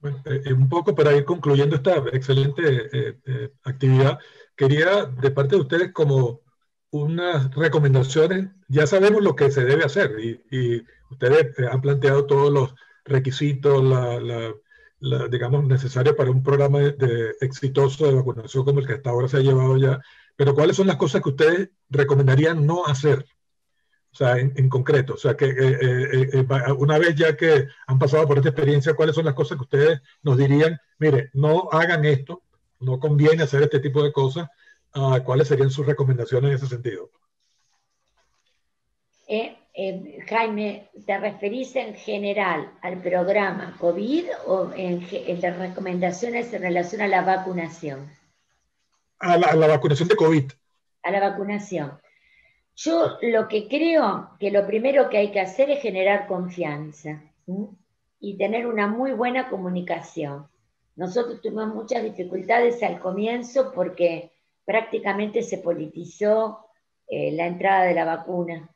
Bueno, eh, eh, un poco para ir concluyendo esta excelente eh, actividad, quería de parte de ustedes como unas recomendaciones, ya sabemos lo que se debe hacer y, ustedes han planteado todos los requisitos, la, digamos, necesarios para un programa de, exitoso de vacunación como el que hasta ahora se ha llevado ya, pero ¿cuáles son las cosas que ustedes recomendarían no hacer o sea, en, concreto, o sea, que eh, eh, eh, una vez ya que han pasado por esta experiencia, ¿cuáles son las cosas que ustedes nos dirían? Mire, no hagan esto, no conviene hacer este tipo de cosas. Ah, ¿Cuáles serían sus recomendaciones en ese sentido? Jaime, ¿te referís en general al programa COVID o en, las recomendaciones en relación a la vacunación? A la, a la vacunación de COVID. A la vacunación. Yo lo que creo que lo primero que hay que hacer es generar confianza y tener una muy buena comunicación. Nosotros tuvimos muchas dificultades al comienzo porque prácticamente se politizó eh, la entrada de la vacuna.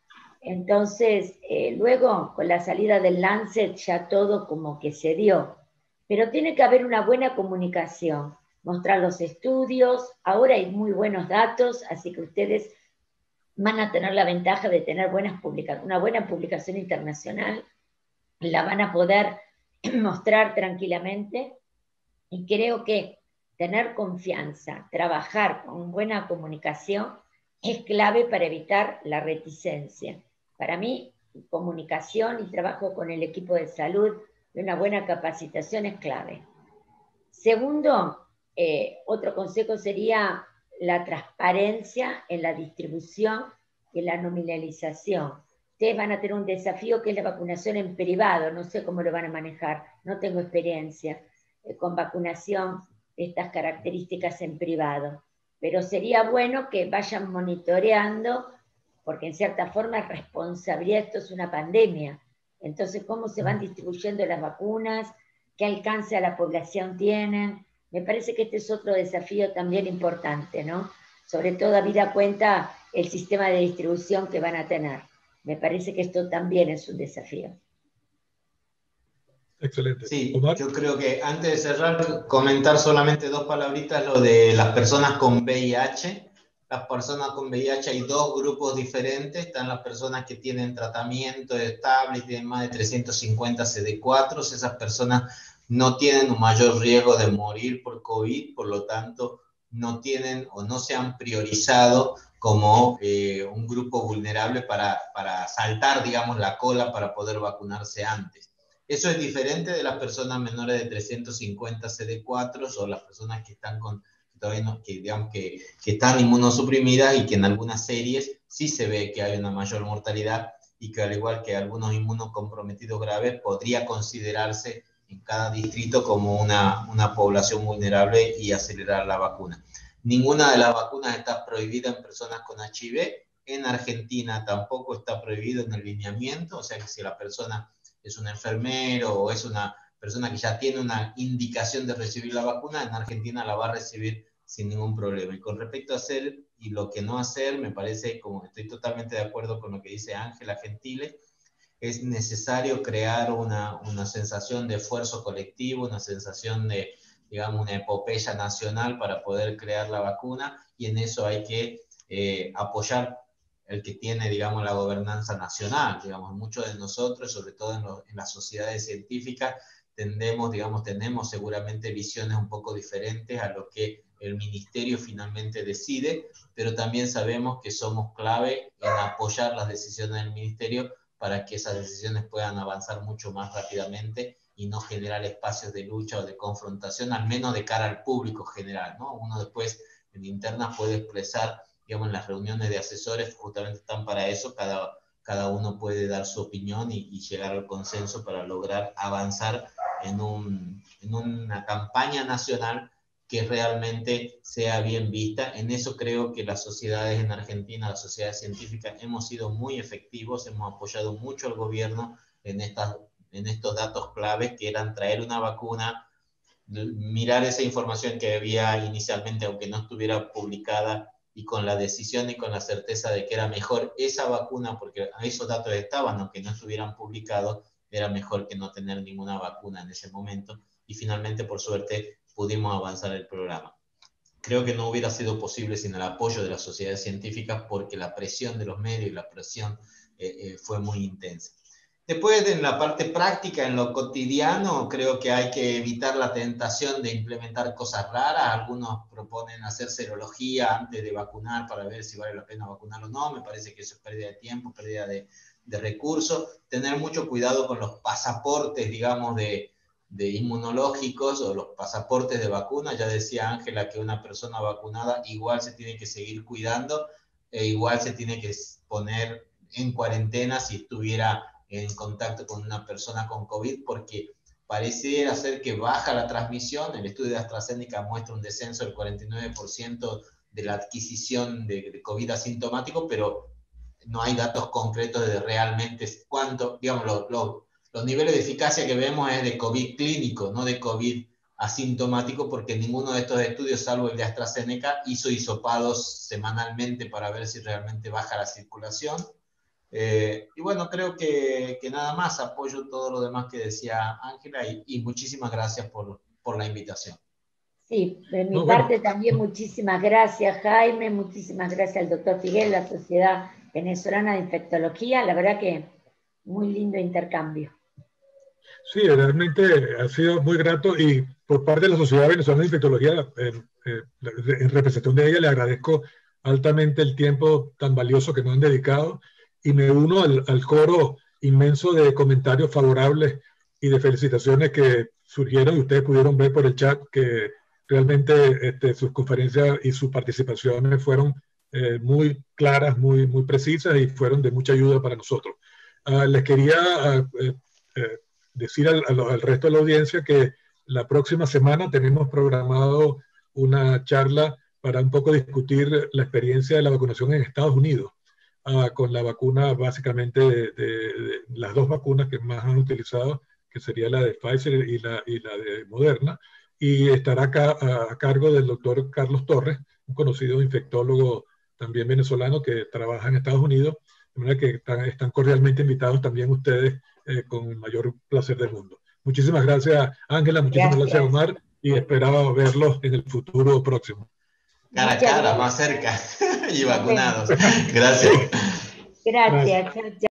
Entonces, eh, luego con la salida del Lancet ya todo como que se dio. Pero tiene que haber una buena comunicación, mostrar los estudios. Ahora hay muy buenos datos, así que ustedes van a tener la ventaja de tener buenas una buena publicación internacional, la van a poder mostrar tranquilamente y creo que tener confianza, trabajar con buena comunicación es clave para evitar la reticencia. Para mí, comunicación y trabajo con el equipo de salud y una buena capacitación es clave. Segundo, eh, otro consejo sería la transparencia en la distribución y la nominalización. Ustedes van a tener un desafío que es la vacunación en privado, no sé cómo lo van a manejar, no tengo experiencia eh, con vacunación de estas características en privado, pero sería bueno que vayan monitoreando, porque en cierta forma es responsabilidad, esto es una pandemia, entonces cómo se van distribuyendo las vacunas, qué alcance a la población tienen, me parece que este es otro desafío también importante, ¿no? Sobre todo habida cuenta el sistema de distribución que van a tener. Me parece que esto también es un desafío. Excelente. Sí, yo creo que antes de cerrar, comentar solamente dos palabritas, lo de las personas con VIH. Las personas con VIH hay dos grupos diferentes. Están las personas que tienen tratamiento estable y tienen más de 350 CD4. Esas personas no tienen un mayor riesgo de morir por COVID, por lo tanto, no tienen o no se han priorizado como eh, un grupo vulnerable para, para saltar, digamos, la cola para poder vacunarse antes. Eso es diferente de las personas menores de 350 CD4 o las personas que están con todavía que, digamos, que, que, están inmunosuprimidas y que en algunas series sí se ve que hay una mayor mortalidad y que al igual que algunos inmunocomprometidos graves podría considerarse en cada distrito como una, una población vulnerable y acelerar la vacuna. Ninguna de las vacunas está prohibida en personas con HIV. En Argentina tampoco está prohibido en el lineamiento, o sea que si la persona es un enfermero o es una persona que ya tiene una indicación de recibir la vacuna, en Argentina la va a recibir sin ningún problema. Y con respecto a hacer y lo que no hacer, me parece, como estoy totalmente de acuerdo con lo que dice Ángela Gentile, es necesario crear una, una, sensación de esfuerzo colectivo, una sensación de, digamos, una epopeya nacional para poder crear la vacuna y en eso hay que eh, apoyar el que tiene, digamos, la gobernanza nacional. Digamos, muchos de nosotros, sobre todo en, en las sociedades científicas, tendemos, digamos, tenemos seguramente visiones un poco diferentes a lo que el ministerio finalmente decide, pero también sabemos que somos clave en apoyar las decisiones del ministerio para que esas decisiones puedan avanzar mucho más rápidamente y no generar espacios de lucha o de confrontación, al menos de cara al público general, ¿no? Uno después en internas puede expresar, digamos, en las reuniones de asesores, justamente están para eso, cada, cada uno puede dar su opinión y, y llegar al consenso para lograr avanzar en, un, en una campaña nacional que realmente sea bien vista. En eso creo que las sociedades en Argentina, las sociedades científicas, hemos sido muy efectivos, hemos apoyado mucho al gobierno en, estas, en estos datos claves que eran traer una vacuna, mirar esa información que había inicialmente, aunque no estuviera publicada, y con la decisión y con la certeza de que era mejor esa vacuna, porque esos datos estaban, aunque no estuvieran publicados, era mejor que no tener ninguna vacuna en ese momento. Y finalmente, por suerte, pudimos avanzar el programa. Creo que no hubiera sido posible sin el apoyo de las sociedades científicas porque la presión de los medios y la presión eh, eh, fue muy intensa. Después, en la parte práctica, en lo cotidiano, creo que hay que evitar la tentación de implementar cosas raras. Algunos proponen hacer serología antes de vacunar para ver si vale la pena vacunar o no. Me parece que eso es pérdida de tiempo, pérdida de, de recursos. Tener mucho cuidado con los pasaportes, digamos, de, de inmunológicos o los pasaportes de vacuna. Ya decía Ángela que una persona vacunada igual se tiene que seguir cuidando e igual se tiene que poner en cuarentena si estuviera en contacto con una persona con COVID, porque pareciera ser que baja la transmisión. El estudio de AstraZeneca muestra un descenso del 49% de la adquisición de, COVID asintomático, pero no hay datos concretos de realmente cuánto, digamos, lo, los niveles de eficacia que vemos es de COVID clínico, no de COVID asintomático, porque ninguno de estos estudios, salvo el de AstraZeneca, hizo hisopados semanalmente para ver si realmente baja la circulación. Eh, y bueno, creo que, que, nada más apoyo todo lo demás que decía Ángela y, muchísimas gracias por, por, la invitación. Sí, de mi parte también muchísimas gracias Jaime, muchísimas gracias al doctor Figuel, la Sociedad Venezolana de Infectología, la verdad que muy lindo intercambio. Sí, realmente ha sido muy grato y por parte de la Sociedad Venezolana de Infectología, en, en representación de ella, le agradezco altamente el tiempo tan valioso que nos han dedicado y me uno al, al coro inmenso de comentarios favorables y de felicitaciones que surgieron y ustedes pudieron ver por el chat que realmente este, sus conferencias y sus participaciones fueron eh, muy claras, muy, muy precisas y fueron de mucha ayuda para nosotros. Uh, les quería uh, eh, eh, decir al, resto de la audiencia que la próxima semana tenemos programado una charla para un poco discutir la experiencia de la vacunación en Estados Unidos, uh, con la vacuna básicamente de, las dos vacunas que más han utilizado, que sería la de Pfizer y la, y la de Moderna, y estará a, a cargo del doctor Carlos Torres, un conocido infectólogo también venezolano que trabaja en Estados Unidos, de manera que están, están cordialmente invitados también ustedes eh, con el mayor placer del mundo. Muchísimas gracias, Ángela, muchísimas gracias. gracias, Omar, y esperaba verlos en el futuro próximo. Cara a cara, más cerca y vacunados. Gracias. Gracias. gracias.